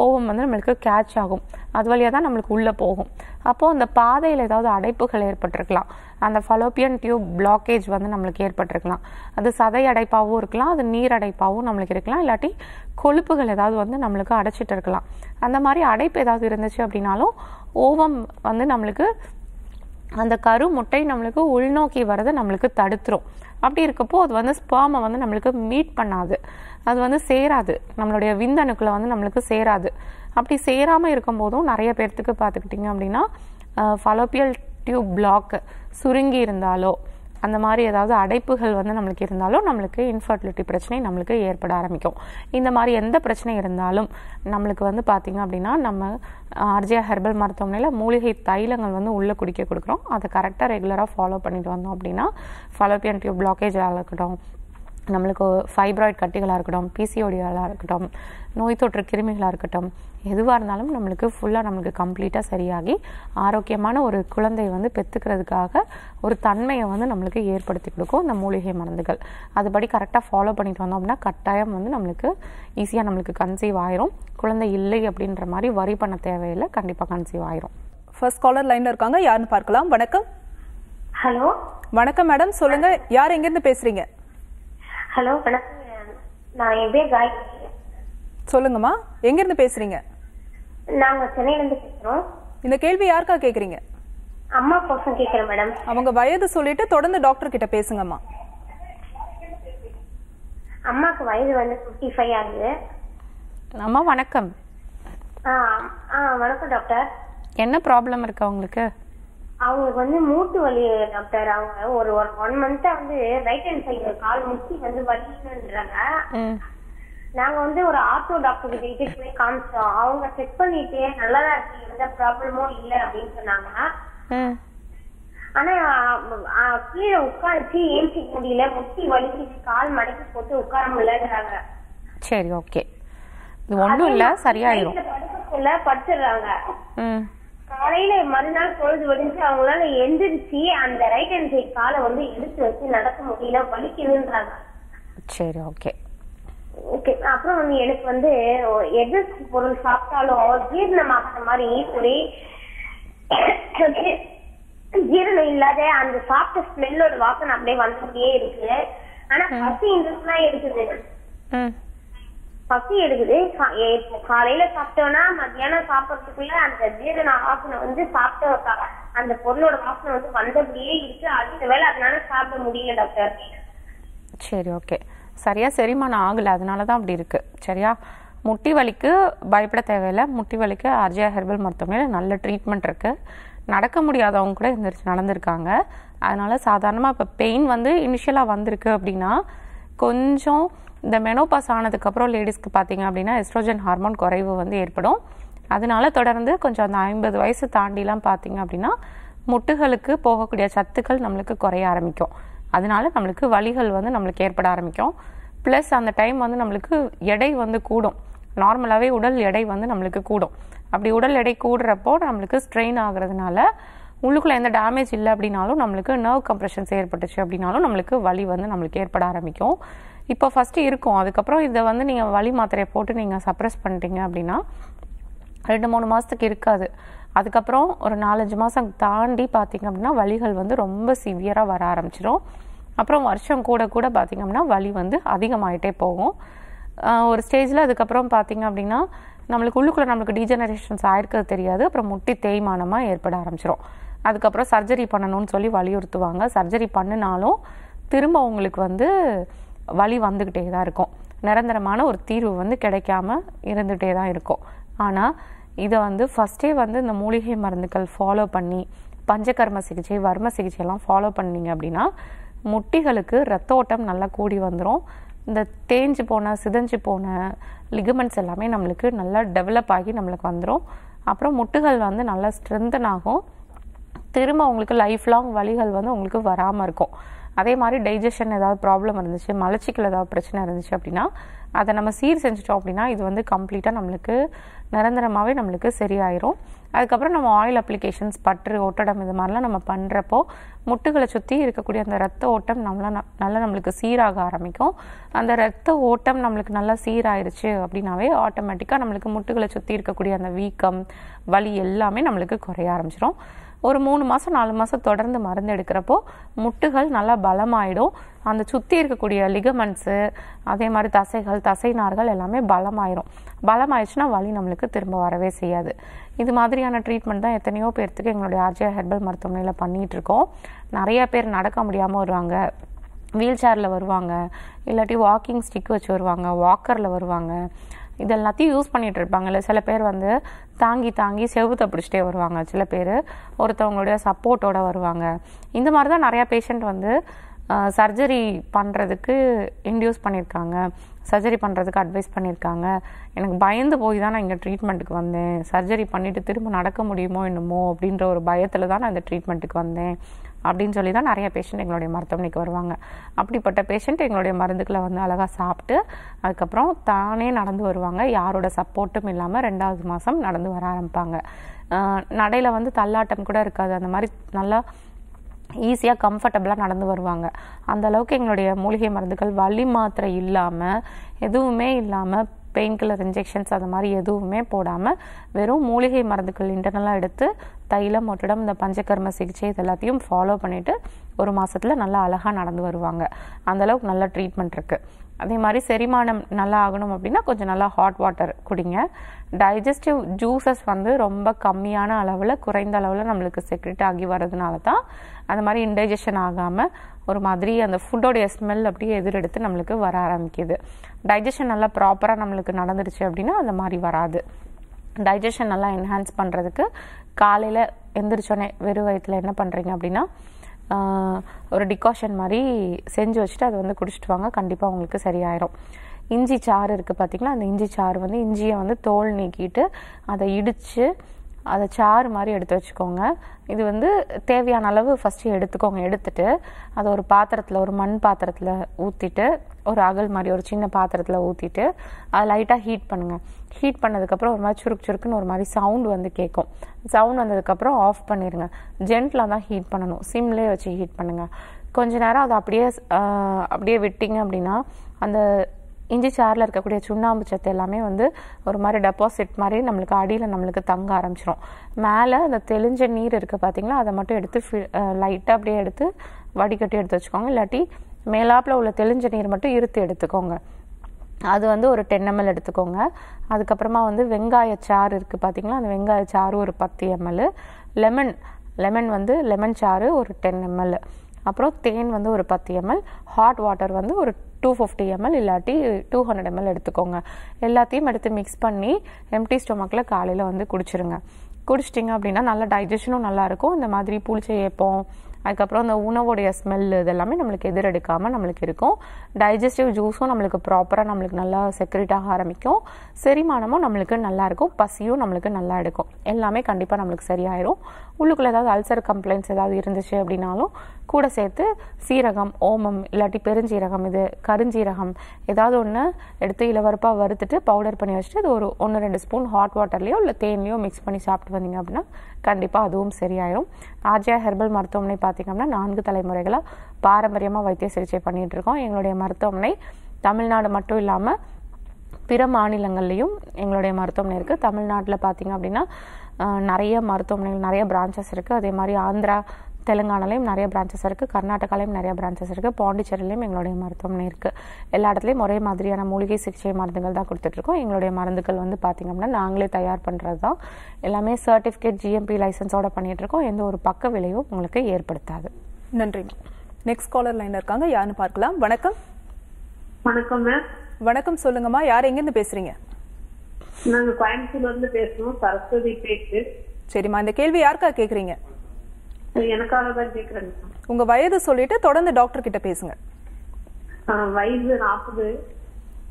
ஓவம் வந்து நம்மளுக்கு கேட்ச் ஆகும். அது வழியாக தான் நம்மளுக்கு உள்ளே போகும். அப்போது அந்த பாதையில் ஏதாவது அடைப்புகள் ஏற்பட்டிருக்கலாம். அந்த ஃபலோப்பியன் டியூப் பிளாக்கேஜ் வந்து நம்மளுக்கு ஏற்பட்டிருக்கலாம். அது சதை அடைப்பாகவும் இருக்கலாம் அது நீர் அடைப்பாகவும் நம்மளுக்கு இருக்கலாம் இல்லாட்டி கொழுப்புகள் ஏதாவது வந்து நம்மளுக்கு அடைச்சிட்டு இருக்கலாம். அந்த மாதிரி அடைப்பு ஏதாவது இருந்துச்சு அப்படின்னாலும் ஓவம் வந்து நம்மளுக்கு அந்த கரு முட்டை நம்மளுக்கு உள்நோக்கி வரதை நம்மளுக்கு தடுத்துரும். அப்படி இருக்கப்போ அது வந்து ஸ்பேமை வந்து நம்மளுக்கு மீட் பண்ணாது. அது வந்து சேராது. நம்மளுடைய விந்தணுக்களை வந்து நம்மளுக்கு சேராது. அப்படி சேராமல் இருக்கும்போதும் நிறைய பேர்த்துக்கு பார்த்துக்கிட்டிங்க அப்படின்னா ஃபலோப்பியல் டியூப் பிளாக் சுருங்கி இருந்தாலோ அந்த மாதிரி ஏதாவது அடைப்புகள் வந்து நம்மளுக்கு இருந்தாலும் நம்மளுக்கு இன்ஃபர்டிலிட்டி பிரச்சனை நம்மளுக்கு ஏற்பட ஆரம்பிக்கும். இந்த மாதிரி எந்த பிரச்சனை இருந்தாலும் நம்மளுக்கு வந்து பார்த்திங்க அப்படின்னா நம்ம ஆர்ஜியா ஹெர்பல் மருத்துவமனையில் மூலிகை தைலங்கள் வந்து உள்ளே குடிக்க கொடுக்குறோம். அதை கரெக்டாக ரெகுலராக ஃபாலோ பண்ணிட்டு வந்தோம் அப்படின்னா ஃபலோப்பியன் டியூப் பிளாக்கேஜாக இருக்கட்டும் நம்மளுக்கு ஃபைப்ராய்ட் கட்டிகளாக இருக்கட்டும் பிசிஓடிகளாக இருக்கட்டும் நோய் தொற்று கிருமிகளாக இருக்கட்டும் எதுவாக இருந்தாலும் நம்மளுக்கு ஃபுல்லாக நம்மளுக்கு கம்ப்ளீட்டாக சரியாகி ஆரோக்கியமான ஒரு குழந்தை வந்து பெற்றுக்கிறதுக்காக ஒரு தன்மையை வந்து நம்மளுக்கு ஏற்படுத்தி கொடுக்கும் இந்த மூலிகை மருந்துகள். அதுபடி கரெக்டாக ஃபாலோ பண்ணிட்டு வந்தோம் அப்படின்னா கட்டாயம் வந்து நம்மளுக்கு ஈஸியாக நம்மளுக்கு கன்சீவ் ஆயிரும். குழந்தை இல்லை அப்படின்ற மாதிரி வரி பண்ண தேவையில்லை. கண்டிப்பாக கன்சீவ் ஆயிரும். ஃபர்ஸ்ட் காலர் லைன்ல இருக்காங்க. யாருன்னு பார்க்கலாம். வணக்கம். ஹலோ வணக்கம் மேடம் சொல்லுங்க. யார் எங்கிருந்து பேசுறீங்க? ஹலோ வணக்கம். நான் என் பேர் காயத்ரி. சொல்லுங்கம்மா எங்கிருந்து பேசுறீங்க? நாங்க சென்னையில இருந்து பேசுறோம். இந்த கேள்வி யாருக்கா கேக்குறீங்க? அம்மா கோசம் கேக்குறேன் மேடம். அவங்க வயது சொல்லிட்டு தொடர்ந்து டாக்டர் கிட்ட பேசுங்கம்மா. அம்மாக்கு வயது வந்து ஃபிஃப்டி ஃபைவ் ஆகுது. அம்மா வணக்கம். ஆ ஆ வணக்கம் டாக்டர். என்ன ப்ராப்ளம் இருக்கு அவங்களுக்கு அவங்களுக்கு வந்து மூட்டு வலி டாக்டர். அவங்க ஒரு ஒன் மந்தா வந்து ரைட் ஹேண்ட் சைடு கால் முட்டி வந்து வலின்றாங்க நாங்க வந்து ஒரு ஆர்த்தோ டாக்டர் கிட்ட போய் காமிச்சோம். அவங்க செக் பண்ணிட்டு நல்லதா இருக்கு எந்த ப்ராப்ளமும் இல்ல அப்படின்னு சொன்னாங்க. ம் ஆனா கீழே உட்காந்துச்சு ஏஞ்சிக்க முடியல முட்டி வலிக்குது கால் மடக்கி போட்டு உட்கார முடியலன்றாங்க. சரி ஓகே. இது ஒன்றும் இல்லை சரியாயிரும். ம். காலையில மறுநாள் பொழுது விடிஞ்சு அவங்களால எந்திரிச்சு அந்த ரைட் ஹேண்ட் சைடு காலை வந்து எடுத்து வச்சு நடக்க முடியல வலிக்குதுன்றாங்க. சரி ஓகே ஓகே அப்புறம் வந்து எனக்கு வந்து எது பொருள் சாப்பிட்டாலும் ஜீரணமாகிற மாதிரி ஒரே ஜீரணம் இல்லாத அந்த சாப்பிட்ட ஸ்மெல்லோட வாசனை அப்படியே வந்துட்டே இருக்கு. ஆனா பசி இன்ட்ரெஸ்ட் இருக்குது. பசி எடுக்குது. காலையில சாப்பிட்டோம்னா மத்தியானம் சாப்பிடறதுக்குள்ள அந்த ஜீரண வாசனை வந்து சாப்பிட்ட அந்த பொருளோட வாசனை வந்து வந்தபடியே இருக்கு. அடுத்த வேளை அதனால சாப்பிட முடியல டாக்டர். சரி ஓகே. சரியா செரிமானம் ஆகலை. அதனால தான் அப்படி இருக்கு. சரியா? முட்டி வலிக்கு பயப்பட தேவையில்லை. முட்டி வலிக்கு அர்ஜயா ஹெர்பல் மருத்துவமனையில் நல்ல ட்ரீட்மெண்ட் இருக்கு. நடக்க முடியாதவங்க கூட எந்திரிச்சு நடந்திருக்காங்க. அதனால சாதாரணமாக இப்போ பெயின் வந்து இனிஷியலாக வந்திருக்கு அப்படின்னா கொஞ்சம் இந்த மெனோபாஸ் ஆனதுக்கப்புறம் லேடிஸ்க்கு பார்த்தீங்க அப்படின்னா எஸ்ட்ரோஜன் ஹார்மோன் குறைவு வந்து ஏற்படும். அதனால தொடர்ந்து கொஞ்சம் அந்த ஐம்பது வயசு தாண்டிலாம் பார்த்தீங்க அப்படின்னா முட்டுகளுக்கு போகக்கூடிய சத்துக்கள் நம்மளுக்கு குறைய ஆரம்பிக்கும். அதனால நம்மளுக்கு வலிகள் வந்து நம்மளுக்கு ஏற்பட ஆரம்பிக்கும். ப்ளஸ் அந்த டைம் வந்து நம்மளுக்கு எடை வந்து கூடும். நார்மலாகவே உடல் எடை வந்து நம்மளுக்கு கூடும். அப்படி உடல் எடை கூடுறப்போ நம்மளுக்கு ஸ்ட்ரெயின் ஆகுறதுனால உள்ளுக்குள்ளே எந்த டேமேஜ் இல்லை அப்படின்னாலும் நம்மளுக்கு நர்வ் கம்ப்ரெஷன்ஸ் ஏற்பட்டுச்சு அப்படின்னாலும் நம்மளுக்கு வலி வந்து நம்மளுக்கு ஏற்பட ஆரம்பிக்கும். இப்போ ஃபஸ்ட்டு இருக்கும். அதுக்கப்புறம் இதை வந்து நீங்கள் வலி மாத்திரையை போட்டு நீங்கள் சப்ரஸ் பண்ணிட்டீங்க அப்படின்னா ரெண்டு மூணு மாதத்துக்கு இருக்காது. அதுக்கப்புறம் ஒரு நாலஞ்சு மாதம் தாண்டி பார்த்தீங்க அப்படின்னா வலிகள் வந்து ரொம்ப சிவியராக வர ஆரம்பிச்சிடும் அப்புறம் வருஷம் கூட கூட பார்த்தீங்க அப்படின்னா வலி வந்து அதிகமாயிட்டே போகும். ஒரு ஸ்டேஜில் அதுக்கப்புறம் பார்த்தீங்க அப்படின்னா நம்மளுக்கு உள்ளுக்குள்ளே நம்மளுக்கு டீஜெனரேஷன்ஸ் ஆயிருக்கிறது தெரியாது. அப்புறம் முட்டி தேய்மானமாக ஏற்பட ஆரம்பிச்சிடும் அதுக்கப்புறம் சர்ஜரி பண்ணணும்னு சொல்லி வலியுறுத்துவாங்க. சர்ஜரி பண்ணினாலும் திரும்ப உங்களுக்கு வந்து வலி வந்துக்கிட்டே தான் இருக்கும். நிரந்தரமான ஒரு தீர்வு வந்து கிடைக்காம இருந்துகிட்டே தான் இருக்கும். ஆனால் இதை வந்து ஃபஸ்ட்டே வந்து இந்த மூலிகை மருந்துகள் ஃபாலோ பண்ணி பஞ்சகர்ம சிகிச்சை வர்ம சிகிச்சையெல்லாம் ஃபாலோ பண்ணீங்க அப்படின்னா முட்டிகளுக்கு ரத்த ஓட்டம் நல்லா கூடி வந்துடும் இந்த தேஞ்சு போன சிதைஞ்சு போன லிகமெண்ட்ஸ் எல்லாமே நம்மளுக்கு நல்லா டெவலப் ஆகி நம்மளுக்கு வந்துடும் அப்புறம் முட்டுகள் வந்து நல்லா ஸ்ட்ரென்தன் ஆகும். திரும்ப உங்களுக்கு லைஃப் லாங் வலிகள் வந்து உங்களுக்கு வராமல் இருக்கும். அதே மாதிரி டைஜஷன் ஏதாவது ப்ராப்ளம் இருந்துச்சு மலச்சிக்கல் ஏதாவது பிரச்சனை இருந்துச்சு அப்படின்னா அதை நம்ம சீர் செஞ்சிட்டோம் அப்படின்னா இது வந்து கம்ப்ளீட்டாக நம்மளுக்கு நிரந்தரமாகவே நம்மளுக்கு சரியாயிரும். அதுக்கப்புறம் நம்ம ஆயில் அப்ளிகேஷன்ஸ் பற்று ஒட்டடம் இது மாதிரிலாம் நம்ம பண்ணுறப்போ முட்டுகளை சுற்றி இருக்கக்கூடிய அந்த ரத்த ஓட்டம் நம்மளா நல்லா நம்மளுக்கு சீராக ஆரம்பிக்கும். அந்த ரத்த ஓட்டம் நம்மளுக்கு நல்லா சீராயிருச்சு அப்படின்னாவே ஆட்டோமேட்டிக்காக நம்மளுக்கு முட்டுகளை சுற்றி இருக்கக்கூடிய அந்த வீக்கம் வலி எல்லாமே நம்மளுக்கு குறைய ஆரம்பிச்சிடும் ஒரு மூணு மாதம் நாலு மாதம் தொடர்ந்து மருந்து எடுக்கிறப்போ முட்டுகள் நல்லா பலமாயிடும். அந்த சுற்றி இருக்கக்கூடிய லிகமெண்ட்ஸு அதே மாதிரி தசைகள் தசை நார்கள் எல்லாமே பலமாயிரும். பலமாயிடுச்சுன்னா வலி நம்மளுக்கு திரும்ப வரவே செய்யாது. இது மாதிரியான ட்ரீட்மெண்ட் தான் எத்தனையோ பேர்த்துக்கு எங்களுடைய ஆர்ஜியா ஹெர்பல் மருத்துவமனையில் பண்ணிகிட்ருக்கோம் நிறையா நிறைய பேர் நடக்க முடியாமல் வருவாங்க. வீல் சேரில் வருவாங்க. இல்லாட்டி வாக்கிங் ஸ்டிக் வச்சு வருவாங்க. வாக்கரில் வருவாங்க. இது எல்லாத்தையும் யூஸ் பண்ணிட்டு இருப்பாங்கல்ல சில பேர் வந்து தாங்கி தாங்கி செவுத்தை பிடிச்சிட்டே வருவாங்க. சில பேர் ஒருத்தவங்களுடைய சப்போர்ட்டோட வருவாங்க. இந்த மாதிரி தான் நிறையா பேஷண்ட் வந்து சர்ஜரி பண்ணுறதுக்கு இன்டியூஸ் பண்ணியிருக்காங்க சர்ஜரி பண்ணுறதுக்கு அட்வைஸ் பண்ணியிருக்காங்க எனக்கு பயந்து போய் தான் நான் இங்கே ட்ரீட்மெண்ட்டுக்கு வந்தேன். சர்ஜரி பண்ணிவிட்டு திரும்ப நடக்க முடியுமோ என்னமோ அப்படின்ற ஒரு பயத்தில் தான் நான் இந்த ட்ரீட்மெண்ட்டுக்கு வந்தேன். அப்படின்னு சொல்லி தான் நிறைய பேஷண்ட் எங்களுடைய மருத்துவமனைக்கு வருவாங்க. அப்படிப்பட்ட பேஷண்ட் எங்களுடைய மருந்துக்களை வந்து அழகாக சாப்பிட்டு அதுக்கப்புறம் தானே நடந்து வருவாங்க. யாரோட சப்போர்ட்டும் இல்லாமல் ரெண்டாவது மாதம் நடந்து வர ஆரம்பிப்பாங்க. நடையில் வந்து தள்ளாட்டம் கூட இருக்காது. அந்த மாதிரி நல்லா ஈஸியாக கம்ஃபர்டபுளாக நடந்து வருவாங்க. அந்த அளவுக்கு எங்களுடைய மூலிகை மருந்துகள் வலி மாத்திரை இல்லாமல் எதுவுமே இல்லாமல் பெயின் கில்லர் இன்ஜெக்ஷன்ஸ் அந்த மாதிரி எதுவுமே போடாமல் வெறும் மூலிகை மருந்துகள் இன்டர்னலாக எடுத்து தைலம் ஒட்டிடம் இந்த பஞ்சகர்ம சிகிச்சை இது எல்லாத்தையும் ஃபாலோ பண்ணிவிட்டு ஒரு மாதத்தில் நல்லா அழகாக நடந்து வருவாங்க. அந்த அளவுக்கு நல்ல ட்ரீட்மெண்ட் இருக்குது அதே மாதிரி செரிமானம் நல்லா ஆகணும் அப்படின்னா கொஞ்சம் நல்லா ஹாட் வாட்டர் குடிங்க. டைஜஸ்டிவ் ஜூஸஸ் வந்து ரொம்ப கம்மியான அளவில் குறைந்த அளவில் நம்மளுக்கு செக்ரெட் ஆகி வர்றதுனால தான் அந்த மாதிரி இன்டைஜஷன் ஆகாமல் ஒரு மாதிரி அந்த ஃபுட்டோடைய ஸ்மெல் அப்படியே எதிரெடுத்து நம்மளுக்கு வர ஆரம்பிக்குது. டைஜஷன் நல்லா ப்ராப்பராக நம்மளுக்கு நடந்துருச்சு அப்படின்னா அந்த மாதிரி வராது. டைஜஷன் நல்லா என்ஹான்ஸ் பண்ணுறதுக்கு காலையில் எந்திரிச்சோடனே வெறும் வயிற்றுல என்ன பண்ணுறீங்க அப்படின்னா ஒரு டிகாஷன் மாதிரி செஞ்சு வச்சுட்டு அதை வந்து குடிச்சிட்டு வாங்க. கண்டிப்பாக உங்களுக்கு சரியாயிரும். இஞ்சி சாறு இருக்குது பார்த்திங்கன்னா அந்த இஞ்சி சாறு வந்து இஞ்சியை வந்து தோல் நீக்கிட்டு அதை இடித்து அதை சாறு மாதிரி எடுத்து வச்சுக்கோங்க. இது வந்து தேவையான அளவு ஃபஸ்ட்டு எடுத்துக்கோங்க. எடுத்துட்டு அதை ஒரு பாத்திரத்தில் ஒரு மண் பாத்திரத்தில் ஊற்றிட்டு ஒரு அகல் மாதிரி ஒரு சின்ன பாத்திரத்தில் ஊற்றிட்டு அதை லைட்டாக ஹீட் பண்ணுங்கள் ஹீட் பண்ணதுக்கப்புறம் ஒரு மாதிரி சுருக்கு சுருக்குன்னு ஒரு மாதிரி சவுண்ட் வந்து கேட்கும். சவுண்ட் வந்ததுக்கப்புறம் ஆஃப் பண்ணிடுங்க ஜென்டிலாக தான் ஹீட் பண்ணணும். சிம்லேயே வச்சு ஹீட் பண்ணுங்கள் கொஞ்ச நேரம் அதை அப்படியே அப்படியே விட்டிங்க அப்படின்னா அந்த இஞ்சி சாறில் இருக்கக்கூடிய சுண்ணாம்பு சத்து எல்லாமே வந்து ஒரு மாதிரி டெபாசிட் மாதிரி நம்மளுக்கு அடியில் நம்மளுக்கு தங்க ஆரம்பிச்சிரும். மேலே அந்த தெளிஞ்ச நீர் இருக்குது பார்த்தீங்களா அதை மட்டும் எடுத்து லைட்டாக அப்படியே எடுத்து வடிகட்டி எடுத்து வச்சுக்கோங்க. இல்லாட்டி மேலாப்பில் உள்ள தெளிஞ்ச நீர் மட்டும் இருத்து எடுத்துக்கோங்க. அது வந்து ஒரு டென் எம்எல் எடுத்துக்கோங்க. அதுக்கப்புறமா வந்து வெங்காய சாறு இருக்குது பார்த்தீங்களா அந்த வெங்காய சாறு ஒரு பத்து எம்எல் லெமன் லெமன் வந்து லெமன் சாறு ஒரு டென் எம்எல் அப்புறம் தேன் வந்து ஒரு பத்து எம்எல் ஹாட் வாட்டர் வந்து ஒரு டூ ஃபிஃப்டி எம்எல் இல்லாட்டி டூ ஹண்ட்ரட் எம்எல் எடுத்துக்கோங்க. எல்லாத்தையும் எடுத்து மிக்ஸ் பண்ணி எம்டி ஸ்டொமக்கில் காலையில் வந்து குடிச்சிருங்க. குடிச்சிட்டிங்க அப்படின்னா நல்ல டைஜஷனும் நல்லாயிருக்கும் இந்த மாதிரி புளிச்ச ஏப்பம் அதுக்கப்புறம் இந்த உணவுடைய ஸ்மெல் இதெல்லாமே நம்மளுக்கு எதிரெடுக்காமல் நம்மளுக்கு இருக்கும். டைஜஸ்டிவ் ஜூஸும் நம்மளுக்கு ப்ராப்பராக நம்மளுக்கு நல்லா செக்ரெட் ஆக ஆரம்பிக்கும். செரிமானமும் நம்மளுக்கு நல்லா இருக்கும். பசியும் நம்மளுக்கு நல்லா எடுக்கும். எல்லாமே கண்டிப்பாக நம்மளுக்கு சரியாயிரும். உள்ளுக்குள்ள ஏதாவது அல்சர் கம்ப்ளைண்ட்ஸ் ஏதாவது இருந்துச்சு அப்படின்னாலும் கூட சேர்த்து சீரகம் ஓமம் இல்லாட்டி பெருஞ்சீரகம் இது கருஞ்சீரகம் ஏதாவது ஒன்று எடுத்து இளவரப்பாக வறுத்துட்டு பவுடர் பண்ணி வச்சுட்டு அது ஒரு ஒன்று ரெண்டு ஸ்பூன் ஹாட் வாட்டர்லேயோ இல்லை தேன்லேயோ மிக்ஸ் பண்ணி சாப்பிட்டு வந்தீங்க அப்படின்னா கண்டிப்பாக அதுவும் சரியாயிடும் ஆர்ஜியா ஹெர்பல் மருத்துவமனை பார்த்தீங்க அப்படின்னா நான்கு தலைமுறைகளாக பாரம்பரியமாக வைத்திய சிகிச்சை பண்ணிகிட்ருக்கோம் இருக்கோம். எங்களுடைய மருத்துவமனை தமிழ்நாடு மட்டும் இல்லாமல் பிற மாநிலங்கள்லேயும் எங்களுடைய மருத்துவமனை இருக்குது தமிழ்நாட்டில் பார்த்தீங்க அப்படின்னா நிறைய மருத்துவமனைகள் நிறைய பிரான்ச்சஸ் இருக்குது அதே மாதிரி ஆந்திரா தெலுங்கானாலையும் நிறைய பிரான்ச்சஸ் இருக்குது கர்நாடகாலையும் நிறைய பிரான்ச்சஸ் இருக்குது பாண்டிச்சேரிலையும் எங்களுடைய மருத்துவமனை இருக்குது எல்லா இடத்துலையும் ஒரே மாதிரியான மூலிகை சிகிச்சை மருந்துகள் தான் கொடுத்துட்ருக்கோம் எங்களுடைய மருந்துகள் வந்து பார்த்திங்க அப்படின்னா நாங்களே தயார் பண்ணுறது தான். எல்லாமே சர்டிஃபிகேட் ஜிஎம்பி லைசன்ஸோட பண்ணிகிட்ருக்கோம் எந்த ஒரு பக்க விளைவும் உங்களுக்கு ஏற்படுத்தாது. நன்றி. நெக்ஸ்ட் காலர் லைன்ல இருக்காங்க. யாருன்னு பார்க்கலாம். வணக்கம். வணக்கம் மேம் வணக்கம் சொல்லுங்கம்மா. யார் எங்கேருந்து பேசுறீங்க? நாங்க கோயம்புத்தூர்ல இருந்து பேசுறோம். சரஸ்வதி பேச்சு. சரிம்மா இந்த கேள்வி யாருக்கா கேக்குறீங்க? எனக்காக தான் கேக்குறேங்க உங்க வயது சொல்லிட்டு தொடர்ந்து டாக்டர் கிட்ட பேசுங்க. ஆஹ் வயசு நாற்பது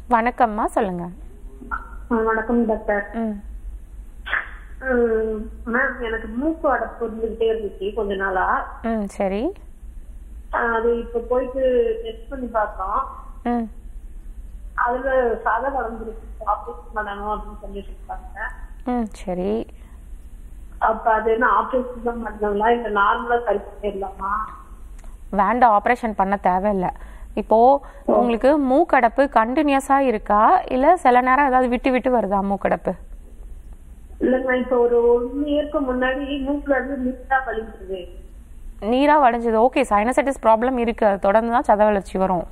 வணக்கம்மா சொல்லுங்கள் வணக்கம் டாக்டர். மேம் எனக்கு மூக்கு அடப்பு இருந்துகிட்டே இருந்துச்சு கொஞ்ச நாளா. ம் சரி. அது இப்ப போயிட்டு டெஸ்ட் பண்ணி பார்த்தோம். ம். அதுல சதை வளர்ந்துருக்கு ஆபரேஷன் பண்ணணும் அப்படின்னு சொல்லிட்டு இருக்காங்க. ம் சரி. அப்ப அது என்ன ஆபரேஷன் தான் பண்ணங்களா இல்ல நார்மலா சரி பண்ணிடலாமா வேண்டாம் ஆப்ரேஷன் பண்ண தேவையில்லை. இப்போ உங்களுக்கு மூக்கடைப்பு கண்டினியூஸா இருக்கா? இல்ல சில நேரம் ஏதாவது விட்டு விட்டு வருதா மூக்கடைப்பு? இல்லங்க இப்ப ஒரு ஒன் இயர்க்கு முன்னாடி மூக்குல இருந்து நீட்டா வலிக்குது நீரா வடைஞ்சது ஓகே சைனசைட்டிஸ் ப்ராப்ளம் இருக்கு. அது தொடர்ந்து தான் சத வளர்ச்சி வரும்.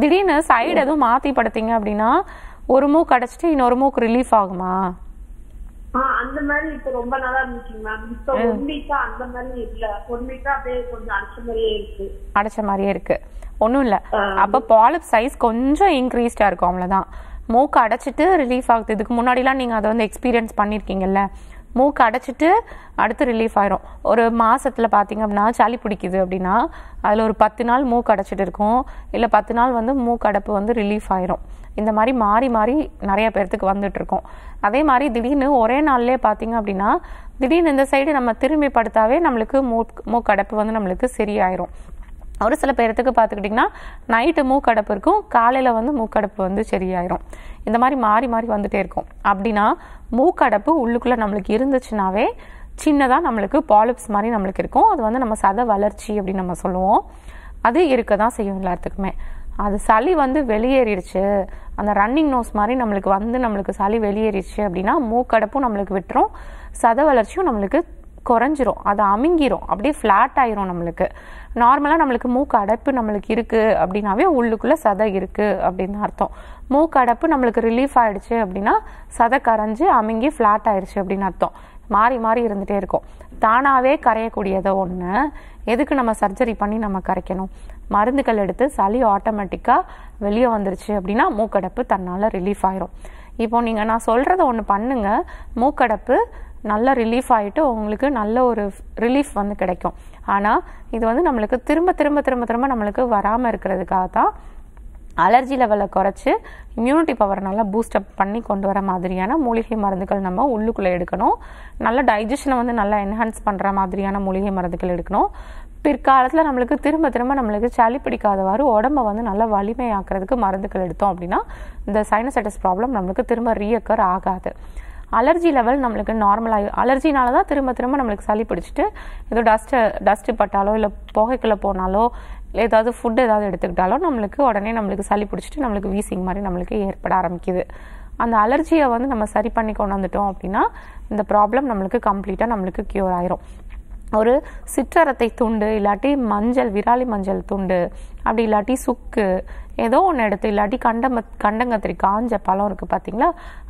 திடீர்னு சைடு எதுவும் மாத்தி படுத்தீங்க அப்படின்னா ஒரு மூக்கு அடைச்சிட்டு இன்னொரு மூக்கு ரிலீஃப் ஆகுமா? அந்த மாதிரி இப்ப ரொம்ப நாளா இருந்துச்சு மேம் இப்ப ஒன் வீக்கா அந்த மாதிரி இல்ல. ஒன் வீக்கா அப்படியே கொஞ்சம் அடிச்ச மாதிரியே இருக்கு. அடைச்ச மாதிரியே இருக்கு. ஒன்றும் இல்லை. அப்போ பாலிப் சைஸ் கொஞ்சம் இன்க்ரீஸ்டாக இருக்கும் அவ்வளோதான் மூக்கு அடைச்சிட்டு ரிலீஃப் ஆகுது. இதுக்கு முன்னாடிலாம் நீங்கள் அதை வந்து எக்ஸ்பீரியன்ஸ் பண்ணியிருக்கீங்கல்ல மூக்கு அடைச்சிட்டு அடுத்து ரிலீஃப் ஆயிரும். ஒரு மாசத்துல பார்த்தீங்க அப்படின்னா சளி பிடிக்குது அப்படின்னா அதில் ஒரு பத்து நாள் மூக்கு அடைச்சிட்டு இருக்கும். இல்லை பத்து நாள் வந்து மூக்கு அடைப்பு வந்து ரிலீஃப் ஆயிரும். இந்த மாதிரி மாறி மாறி நிறைய பேர்த்துக்கு வந்துட்டுருக்கோம். அதே மாதிரி திடீர்னு ஒரே நாள்லேயே பார்த்தீங்க அப்படின்னா திடீர்னு இந்த சைடு நம்ம திரும்பி படுத்தாவே நம்மளுக்கு மூக் மூக்கடைப்பு வந்து நம்மளுக்கு சரியாயிரும். ஒரு சில பேர்த்துக்கு பார்த்துக்கிட்டிங்கன்னா நைட்டு மூக்கடைப்பு இருக்கும் காலையில் வந்து மூக்கடைப்பு வந்து சரியாயிரும். இந்த மாதிரி மாறி மாறி வந்துட்டே இருக்கும். அப்படின்னா மூக்கடைப்பு உள்ளுக்குள்ளே நம்மளுக்கு இருந்துச்சுனாவே சின்னதாக நம்மளுக்கு பாலிப்ஸ் மாதிரி நம்மளுக்கு இருக்கும். அது வந்து நம்ம சத வளர்ச்சி அப்படின்னு நம்ம சொல்லுவோம். அது இருக்க தான் செய்யும் எல்லாத்துக்குமே. அது சளி வந்து வெளியேறிடுச்சு. அந்த ரன்னிங் நோஸ் மாதிரி நம்மளுக்கு வந்து நம்மளுக்கு சளி வெளியேறிடுச்சு அப்படின்னா மூக்கடப்பும் நம்மளுக்கு விட்டுரும். சத வளர்ச்சியும் நம்மளுக்கு குறைஞ்சிரும். அது அமுங்கிரும். அப்படியே ஃப்ளாட் ஆயிரும் நம்மளுக்கு. நார்மலாக நம்மளுக்கு மூக்கு அடைப்பு நம்மளுக்கு இருக்குது அப்படின்னாவே உள்ளுக்குள்ளே சதை இருக்குது அப்படின்னு அர்த்தம். மூக்கு அடைப்பு நம்மளுக்கு ரிலீஃப் ஆயிடுச்சு அப்படின்னா சதை கரைஞ்சு அமுங்கி ஃப்ளாட் ஆயிடுச்சு அப்படின்னு அர்த்தம். மாறி மாறி இருந்துகிட்டே இருக்கும். தானாகவே கரையக்கூடியதை ஒன்று எதுக்கு நம்ம சர்ஜரி பண்ணி நம்ம கரைக்கணும்? மருந்துகள் எடுத்து சளி ஆட்டோமேட்டிக்காக வெளியே வந்துருச்சு அப்படின்னா மூக்கடைப்பு தன்னால் ரிலீஃப் ஆயிரும். இப்போ நீங்கள் நான் சொல்கிறத ஒன்று பண்ணுங்க. மூக்கடைப்பு நல்லா ரிலீஃப் ஆகிட்டு உங்களுக்கு நல்ல ஒரு ரிலீஃப் வந்து கிடைக்கும். ஆனால் இது வந்து நம்மளுக்கு திரும்ப திரும்ப திரும்ப திரும்ப நம்மளுக்கு வராமல் இருக்கிறதுக்காக தான் அலர்ஜி லெவலை குறைச்சி இம்யூனிட்டி பவரை நல்லா பூஸ்டப் பண்ணி கொண்டு வர மாதிரியான மூலிகை மருந்துகள் நம்ம உள்ளுக்குள்ளே எடுக்கணும். நல்ல டைஜஷனை வந்து நல்லா என்ஹான்ஸ் பண்ணுற மாதிரியான மூலிகை மருந்துகள் எடுக்கணும். பிற்காலத்தில் நம்மளுக்கு திரும்ப திரும்ப நம்மளுக்கு சளி பிடிக்காதவாறு உடம்ப வந்து நல்லா வலிமையாக்குறதுக்கு மருந்துகள் எடுத்தோம் அப்படின்னா இந்த சைனசைட்டிஸ் ப்ராப்ளம் நம்மளுக்கு திரும்ப ரீஅக்கர் ஆகாது. அலர்ஜி லெவல் நம்மளுக்கு நார்மலாக அலர்ஜினால தான் திரும்ப திரும்ப நம்மளுக்கு சளி பிடிச்சிட்டு ஏதோ டஸ்ட்டு டஸ்ட்டு பட்டாலோ இல்லை புகைக்குள்ளே போனாலோ இல்லை ஏதாவது ஃபுட் ஏதாவது எடுத்துக்கிட்டாலோ நம்மளுக்கு உடனே நம்மளுக்கு சளி பிடிச்சிட்டு நம்மளுக்கு வீசிங் மாதிரி நம்மளுக்கு ஏற்பட ஆரம்பிக்குது. அந்த அலர்ஜியை வந்து நம்ம சரி பண்ணி கொண்டு வந்துட்டோம் அப்படின்னா இந்த ப்ராப்ளம் நம்மளுக்கு கம்ப்ளீட்டாக நம்மளுக்கு க்யூர் ஆயிரும். ஒரு சிற்றரத்தை துண்டு இல்லாட்டி மஞ்சள் விராலி மஞ்சள் துண்டு அப்படி இல்லாட்டி சுக்கு ஏதோ ஒன்று எடுத்து இல்லாட்டி கண்டம கண்டங்கத்திரி காஞ்ச பழம் இருக்குது பார்த்தீங்களா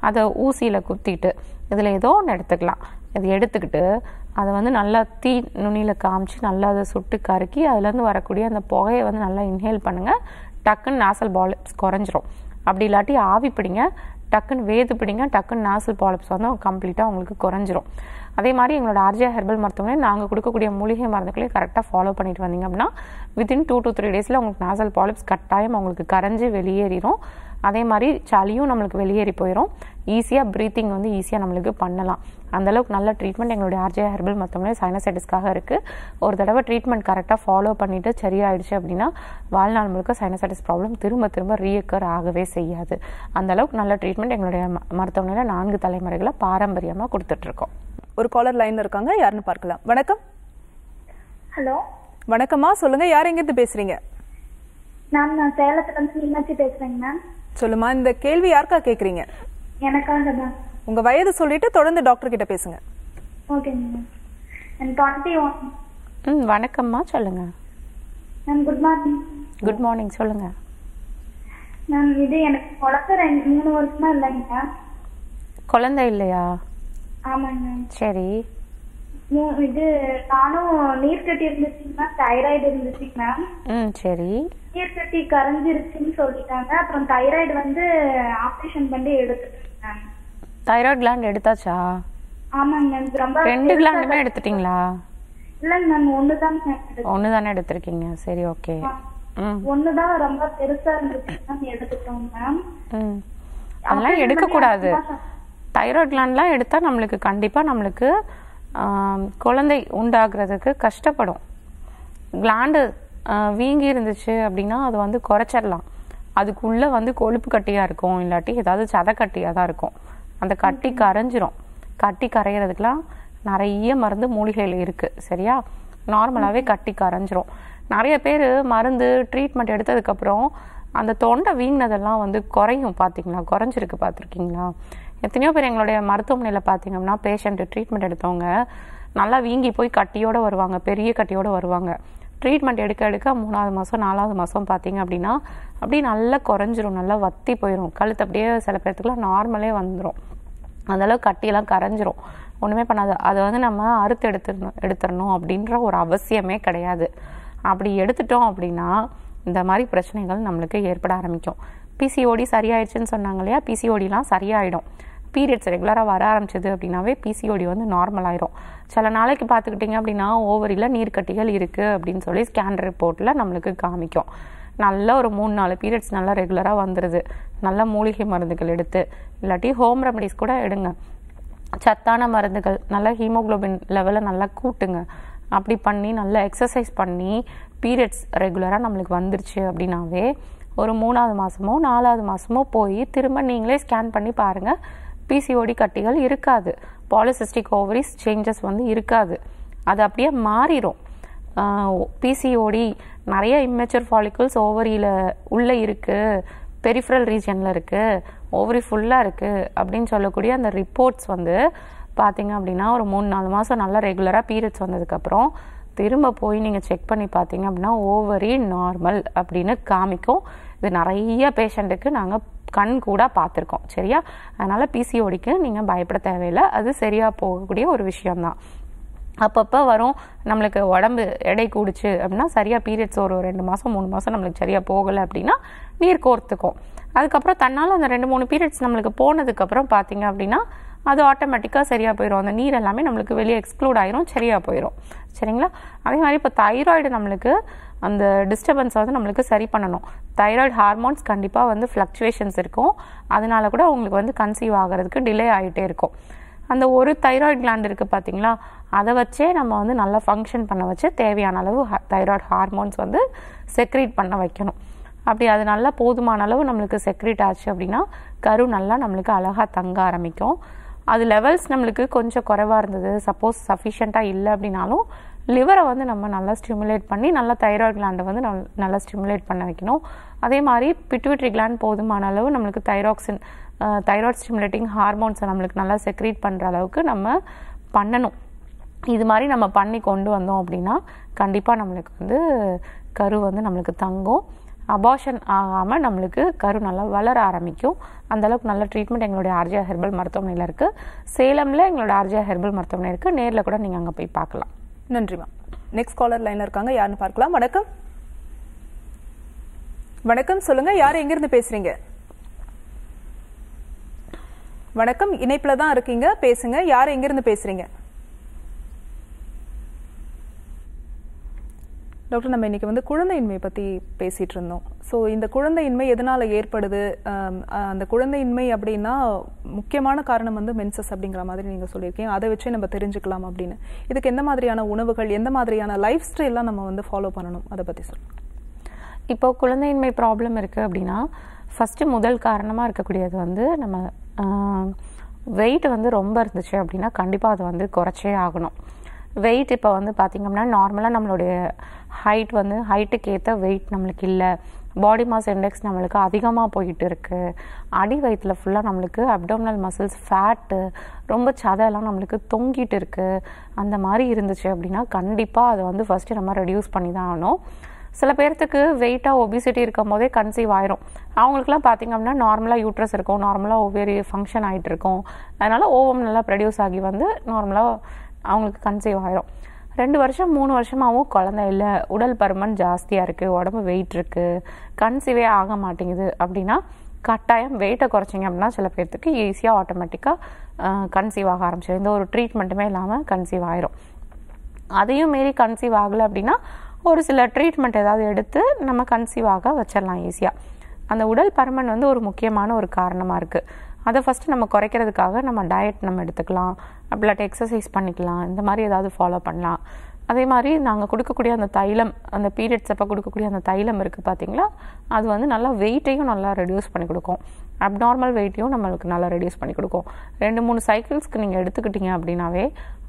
அதை ஊசியில் குத்திட்டு இதில் ஏதோ ஒன்று எடுத்துக்கலாம். இது எடுத்துக்கிட்டு அதை வந்து நல்லா தீ நுனியில் காமிச்சு நல்லா அதை சுட்டு கருக்கி அதுலேருந்து வரக்கூடிய அந்த புகையை வந்து நல்லா இன்ஹேல் பண்ணுங்கள் டக்குன்னு நாசல் பாலிப்ஸ் குறைஞ்சிரும். அப்படி இல்லாட்டி ஆவி பிடிங்க டக்குன்னு வேது பிடிங்க டக்குன்னு நாசல் பாலிப்ஸ் வந்து கம்ப்ளீட்டாக உங்களுக்கு குறைஞ்சிரும். அதே மாதிரி எங்களோட ஆர்ஜே ஹெர்பல் மருத்துவமனை நாங்கள் கொடுக்கக்கூடிய மூலிகை மருந்துகளை கரெக்டாக ஃபாலோ பண்ணிட்டு வந்தீங்க அப்படின்னா வித்தின் டூ டு த்ரீ டேஸில் உங்களுக்கு நாசல் பாலிப்ஸ் கட்டாயம் உங்களுக்கு கரைஞ்சி வெளியேறிடும் அதே மாதிரி சளியும் நம்மளுக்கு வெளியேறி போயிடும் ஈஸியாக ப்ரீத்திங் வந்து ஈஸியாக நம்மளுக்கு பண்ணலாம். அந்தளவுக்கு நல்ல ட்ரீட்மெண்ட் எங்களுடைய ஆர்ஜே ஹெர்பல் மருத்துவமனை சைனசைட்டிஸ்க்காக இருக்குது ஒரு தடவை ட்ரீட்மெண்ட் கரெக்டாக ஃபாலோ பண்ணிவிட்டு சரியாயிடுச்சு அப்படின்னா வாழ்நாள் முழுக்க சைனசைட்டிஸ் ப்ராப்ளம் திரும்ப திரும்ப ரீஎக்கர் ஆகவே செய்யாது. அந்தளவுக்கு நல்ல ட்ரீட்மெண்ட் எங்களுடைய ம- மருத்துவமனையில் நான்கு தலைமுறைகளை பாரம்பரியமாக கொடுத்துட்ருக்கோம் ஒரு காலர் லைன்ல இருக்காங்க. யாருன்னு பார்க்கலாம். வணக்கம். ஹலோ வணக்கம்மா. சொல்லுங்க. யார் எங்கிருந்து பேசுறீங்க? மேம் நான் சேலத்துல இருந்து மீனாட்சி பேசுறேங்க மேம் சொல்லுமா. இந்த கேள்வி யாருக்கா கேக்குறீங்க? எனக்காக மேம் உங்க வயது சொல்லிட்டு தொடர்ந்து டாக்டர் கிட்ட பேசுங்க. ஓகேங்க மேம் எனக்கு டுவெண்ட்டி ஒன் ம் வணக்கம்மா. சொல்லுங்கள் ma'am good morning good morning சொல்லுங்கள் மேம் இது எனக்கு குழந்தை ரெண்டு மூணு வருஷமா இல்லைங்க குழந்தை இல்லையா? ஆமாங்க. மேம் சரி இது நானும் நீர் கட்டி இருந்துச்சுங்க மேம் தைராய்டு இருந்துச்சுங்க மேம் ம் சரி. நீர் கட்டி கரைஞ்சிருச்சுன்னு சொல்லிட்டாங்க. அப்புறம் தைராய்டு வந்து ஆப்ரேஷன் பண்ணி எடுத்துட்டேங்க மேம் தைராய்டு கிளாண்ட் எடுத்தாச்சா? ஆமாங்க மேம் ரொம்ப ரெண்டு கிளாண்டுமே எடுத்துட்டீங்களா? இல்லைங்க மேம் ஒன்று தான். ஒன்று தானே எடுத்திருக்கீங்க. சரி ஓகே ம். ஒண்ணுதான் ரொம்ப பெருசா இருந்துச்சு மேம் எடுத்துட்டோம் மேம் ம். அதெல்லாம் எடுக்கக்கூடாது. தைராய்டு கிளாண்ட்லாம் எடுத்தால் நம்மளுக்கு கண்டிப்பாக நம்மளுக்கு குழந்தை உண்டாகிறதுக்கு கஷ்டப்படும். கிளாண்டு வீங்கி இருந்துச்சு அப்படின்னா அது வந்து குறைச்சிடலாம் அதுக்குள்ளே வந்து கொழுப்பு கட்டியாக இருக்கும் இல்லாட்டி ஏதாவது சதை கட்டியாக தான் இருக்கும். அந்த கட்டி கரைஞ்சிரும். கட்டி கரையிறதுக்கெலாம் நிறைய மருந்து மூலிகைகள் இருக்குது சரியா? நார்மலாகவே கட்டி கரைஞ்சிரும். நிறைய பேர் மருந்து ட்ரீட்மெண்ட் எடுத்ததுக்கப்புறம் அந்த தொண்டை வீங்கினதெல்லாம் வந்து குறையும் பார்த்தீங்களா குறைஞ்சிருக்கு பார்த்துருக்கீங்களா எத்தனையோ பேர் எங்களுடைய மருத்துவமனையில் பார்த்தீங்கன்னா பேஷண்ட்டு ட்ரீட்மெண்ட் எடுத்தவங்க. நல்லா வீங்கி போய் கட்டியோடு வருவாங்க பெரிய கட்டியோடு வருவாங்க. ட்ரீட்மெண்ட் எடுக்க எடுக்க மூணாவது மாதம் நாலாவது மாதம் பார்த்தீங்க அப்படின்னா அப்படியே நல்லா குறைஞ்சிரும் நல்லா வத்தி போயிடும் கழுத்து அப்படியே சில பேர்த்துக்குலாம் நார்மலே வந்துடும் அந்தளவுக்கு கட்டியெல்லாம் கரைஞ்சிரும். ஒன்றுமே பண்ணாது. அதை வந்து நம்ம அறுத்து எடுத்துடணும் எடுத்துடணும் அப்படின்ற ஒரு அவசியமே கிடையாது. அப்படி எடுத்துட்டோம் அப்படின்னா இந்த மாதிரி பிரச்சனைகள் நம்மளுக்கு ஏற்பட ஆரம்பிக்கும். பிசிஓடி சரியாயிடுச்சுன்னு சொன்னாங்க இல்லையா? பிசிஓடிலாம் சரியாயிடும். பீரியட்ஸ் ரெகுலராக வர ஆரம்பிச்சது அப்படின்னாவே பிசிஓடி வந்து நார்மல் ஆயிரும். சில நாளைக்கு பார்த்துக்கிட்டிங்க அப்படின்னா ஓவரியில் நீர்க்கட்டிகள் இருக்குது அப்படின்னு சொல்லி ஸ்கேன் ரிப்போர்ட்டில் நம்மளுக்கு காமிக்கும். நல்ல ஒரு மூணு நாலு பீரியட்ஸ் நல்லா ரெகுலராக வந்துடுது நல்ல மூலிகை மருந்துகள் எடுத்து இல்லாட்டி ஹோம் ரெமடிஸ் கூட எடுங்க. சத்தான மருந்துகள் நல்லா ஹீமோகுளோபின் லெவலை நல்லா கூட்டுங்க. அப்படி பண்ணி நல்லா எக்ஸசைஸ் பண்ணி பீரியட்ஸ் ரெகுலராக நம்மளுக்கு வந்துருச்சு அப்படின்னாவே ஒரு மூணாவது மாதமோ நாலாவது மாதமோ போய் திரும்ப நீங்களே ஸ்கேன் பண்ணி பாருங்கள் பிசிஓடி கட்டிகள் இருக்காது. பாலிசிஸ்டிக் ஓவரிஸ் சேஞ்சஸ் வந்து இருக்காது. அது அப்படியே மாறிடும் பிசிஓடி நிறைய இம்மெச்சூர் ஃபாலிகல்ஸ் ஓவரியில் உள்ளே இருக்குது பெரிஃபரல் ரீஜனில் இருக்குது ஓவரி ஃபுல்லாக இருக்குது அப்படின்னு சொல்லக்கூடிய அந்த ரிப்போர்ட்ஸ் வந்து பார்த்தீங்க அப்படின்னா ஒரு மூணு நாலு மாதம் நல்லா ரெகுலராக பீரியட்ஸ் வந்ததுக்கப்புறம் திரும்ப போய் நீங்கள் செக் பண்ணி பார்த்தீங்க அப்படின்னா ஓவரி நார்மல் அப்படின்னு காமிக்கும். இது நிறைய பேஷண்ட்டுக்கு நாங்கள் கண் கூட பார்த்துருக்கோம் சரியா? அதனால் பிசிஓடிக்கு நீங்கள் பயப்பட தேவையில்லை. அது சரியாக போகக்கூடிய ஒரு விஷயம்தான். அப்பப்போ வரும் நம்மளுக்கு உடம்பு எடை கூடுச்சு அப்படின்னா சரியாக பீரியட்ஸ் ஒரு ரெண்டு மாதம் மூணு மாதம் நம்மளுக்கு சரியாக போகலை அப்படின்னா நீர் கோர்த்துக்கும். அதுக்கப்புறம் தன்னால் அந்த ரெண்டு மூணு பீரியட்ஸ் நம்மளுக்கு போனதுக்கப்புறம் பார்த்தீங்க அப்படின்னா அது ஆட்டோமேட்டிக்காக சரியாக போயிடும் அந்த நீர் எல்லாமே நம்மளுக்கு வெளியே எக்ஸ்க்ளூட் ஆயிரும் சரியாக போயிடும் சரிங்களா? அதே மாதிரி இப்போ தைராய்டு நம்மளுக்கு அந்த டிஸ்டர்பன்ஸை வந்து நம்மளுக்கு சரி பண்ணணும். தைராய்டு ஹார்மோன்ஸ் கண்டிப்பாக வந்து ஃப்ளக்சுவேஷன்ஸ் இருக்கும். அதனால கூட அவங்களுக்கு வந்து கன்சீவ் ஆகிறதுக்கு டிலே ஆகிட்டே இருக்கும். அந்த ஒரு தைராய்டு கிளாண்ட் இருக்குது பார்த்தீங்களா அதை வச்சே நம்ம வந்து நல்லா ஃபங்க்ஷன் பண்ண வச்சு தேவையான அளவு தைராய்டு ஹார்மோன்ஸ் வந்து செக்ரீட் பண்ண வைக்கணும். அப்படி அது நல்லா போதுமான அளவு நம்மளுக்கு செக்ரீட் ஆச்சு அப்படின்னா கரு நல்லா நம்மளுக்கு அழகாக தங்க ஆரம்பிக்கும். அது லெவல்ஸ் நம்மளுக்கு கொஞ்சம் குறைவாக இருந்தது. சப்போஸ் சஃபிஷியண்ட்டாக இல்லை அப்படின்னாலும் லிவரை வந்து நம்ம நல்லா ஸ்டிமுலேட் பண்ணி நல்லா தைராய்டு கிளாண்டை வந்து நல்- நல்லா ஸ்டிமுலேட் பண்ண வைக்கணும். அதே மாதிரி பிட்விட்ரி கிளாண்ட் போதுமான அளவு நம்மளுக்கு தைராக்சின் தைராய்டு ஸ்டிமுலேட்டிங் ஹார்மோன்ஸை நம்மளுக்கு நல்லா செக்ரீட் பண்ணுற அளவுக்கு நம்ம பண்ணணும். இது மாதிரி நம்ம பண்ணி கொண்டு வந்தோம் அப்படின்னா கண்டிப்பாக நம்மளுக்கு வந்து கரு வந்து நம்மளுக்கு தங்கும். அபார்ஷன் ஆகாமல் நம்மளுக்கு கரு நல்லா வளர ஆரம்பிக்கும். அந்த அளவுக்கு நல்ல ட்ரீட்மெண்ட் எங்களுடைய ஆர்ஜியா ஹெர்பல் மருத்துவமனையில் இருக்குது சேலமில் எங்களோட ஆர்ஜியா ஹெர்பல் மருத்துவமனை இருக்குது நேரில் கூட நீங்கள் அங்கே போய் பார்க்கலாம். நன்றிமா நெக்ஸ்ட் காலர் லைன்ல இருக்காங்க. யாருன்னு பார்க்கலாம். வணக்கம். வணக்கம். சொல்லுங்க. யார் எங்கிருந்து பேசுறீங்க? வணக்கம். இணைப்புல தான் இருக்கீங்க. பேசுங்க. யார் எங்கிருந்து பேசுறீங்க? டாக்டர் நம்ம இன்றைக்கி வந்து குழந்தையின்மை பற்றி பேசிகிட்டு இருந்தோம் ஸோ இந்த குழந்தையின்மை எதனால் ஏற்படுது? அந்த குழந்தையின்மை அப்படின்னா முக்கியமான காரணம் வந்து மென்சஸ் அப்படிங்கிற மாதிரி நீங்கள் சொல்லியிருக்கீங்க. அதை வச்சே நம்ம தெரிஞ்சுக்கலாம் அப்படின்னு. இதுக்கு எந்த மாதிரியான உணவுகள் எந்த மாதிரியான லைஃப் ஸ்டைல்லாம் நம்ம வந்து ஃபாலோ பண்ணணும்? அதை பற்றி சொல்லுங்க. இப்போ குழந்தையின்மை ப்ராப்ளம் இருக்குது அப்படின்னா ஃபஸ்ட்டு முதல் காரணமாக இருக்கக்கூடியது வந்து நம்ம வெயிட் வந்து ரொம்ப இருந்துச்சு அப்படின்னா கண்டிப்பாக அதை வந்து குறைச்சே ஆகணும். வெயிட் இப்போ வந்து பார்த்திங்கன்னா நார்மலாக நம்மளுடைய ஹைட் வந்து ஹைட்டுக்கு ஏற்ற வெயிட் நம்மளுக்கு இல்லை. பாடி மாஸ் இண்டெக்ஸ் நம்மளுக்கு அதிகமாக போயிட்டு இருக்குது அடி வயிற்றில் ஃபுல்லாக நம்மளுக்கு அப்டோமினல் மசில்ஸ் ஃபேட்டு ரொம்ப சதையெல்லாம் நம்மளுக்கு தொங்கிட்டு இருக்குது அந்த மாதிரி இருந்துச்சு அப்படின்னா கண்டிப்பாக அதை வந்து ஃபஸ்ட்டு நம்ம ரெடியூஸ் பண்ணி தான் ஆகணும். சில பேர்த்துக்கு வெயிட்டாக ஒபிசிட்டி இருக்கும் போதே கன்சீவ் ஆயிரும். அவங்களுக்குலாம் பார்த்திங்க அப்படின்னா நார்மலாக யூட்ரஸ் இருக்கும் நார்மலாக ஒவ்வொரு ஃபங்க்ஷன் ஆகிட்டு இருக்கும். அதனால் ஓவம் நல்லா ப்ரொடியூஸ் ஆகி வந்து நார்மலாக அவங்களுக்கு கன்சீவ் ஆயிரும். ரெண்டு வருஷம் மூணு வருஷமாகவும் குழந்தை இல்லை. உடல் பருமன் ஜாஸ்தியாக இருக்குது உடம்பு வெயிட் இருக்குது கன்சீவே ஆக மாட்டேங்குது அப்படின்னா கட்டாயம் வெயிட்டை குறைச்சிங்க அப்படின்னா சில பேர்த்துக்கு ஈஸியாக ஆட்டோமேட்டிக்காக கன்சீவ் ஆக ஆரம்பிச்சிடும் எந்த ஒரு ட்ரீட்மெண்ட்டுமே இல்லாமல் கன்சீவ் ஆயிரும். அதையும் மீறி கன்சீவ் ஆகலை அப்படின்னா ஒரு சில ட்ரீட்மெண்ட் ஏதாவது எடுத்து நம்ம கன்சீவ் ஆக வச்சிடலாம் ஈஸியாக அந்த உடல் பருமன் வந்து ஒரு முக்கியமான ஒரு காரணமாக இருக்குது அதை ஃபஸ்ட்டு நம்ம குறைக்கிறதுக்காக நம்ம டயட் நம்ம எடுத்துக்கலாம். பிளட் எக்ஸசைஸ் பண்ணிக்கலாம் இந்த மாதிரி ஏதாவது ஃபாலோ பண்ணலாம். அதே மாதிரி நாங்கள் கொடுக்கக்கூடிய அந்த தைலம் அந்த பீரியட்ஸ் அப்போ கொடுக்கக்கூடிய அந்த தைலம் இருக்குது பார்த்தீங்களா அது வந்து நல்லா வெயிட்டையும் நல்லா ரெடியூஸ் பண்ணி கொடுக்கும். அப்நார்மல் வெயிட்டையும் நம்மளுக்கு நல்லா ரெடியூஸ் பண்ணி கொடுக்கும். ரெண்டு மூணு சைக்கிள்ஸ்க்கு நீங்கள் எடுத்துக்கிட்டீங்க அப்படின்னாவே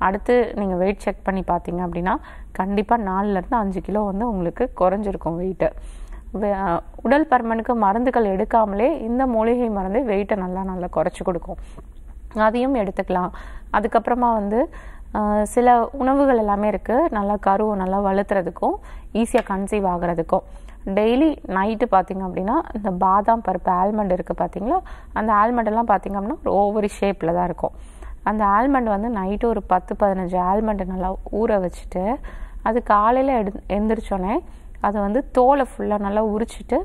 அடுத்து நீங்கள் வெயிட் செக் பண்ணி பார்த்தீங்க அப்படின்னா கண்டிப்பாக நாலுலேருந்து அஞ்சு கிலோ வந்து உங்களுக்கு குறைஞ்சிருக்கும் வெயிட்டு உடல் பருமனுக்கு மருந்துகள் எடுக்காமலே இந்த மூலிகை மருந்து வெயிட்டை நல்லா நல்லா குறைச்சி கொடுக்கும். அதையும் எடுத்துக்கலாம். அதுக்கப்புறமா வந்து சில உணவுகள் எல்லாமே இருக்குது நல்லா கருவை நல்லா வளர்த்துறதுக்கும் ஈஸியாக கன்சீவ் ஆகிறதுக்கும். டெய்லி நைட்டு பார்த்தீங்க அப்படின்னா இந்த பாதாம் பருப்பு ஆல்மண்ட் இருக்குது பார்த்தீங்களா அந்த ஆல்மண்டெல்லாம் பார்த்திங்க அப்படின்னா ஒரு ஓவரி ஷேப்பில் தான் இருக்கும். அந்த ஆல்மண்ட் வந்து நைட்டு ஒரு பத்து பதினஞ்சு ஆல்மண்டை நல்லா ஊற வச்சுட்டு அது காலையில் எடு எந்திரிச்சோன்னே அதை வந்து தோலை ஃபுல்லாக நல்லா உரிச்சிட்டு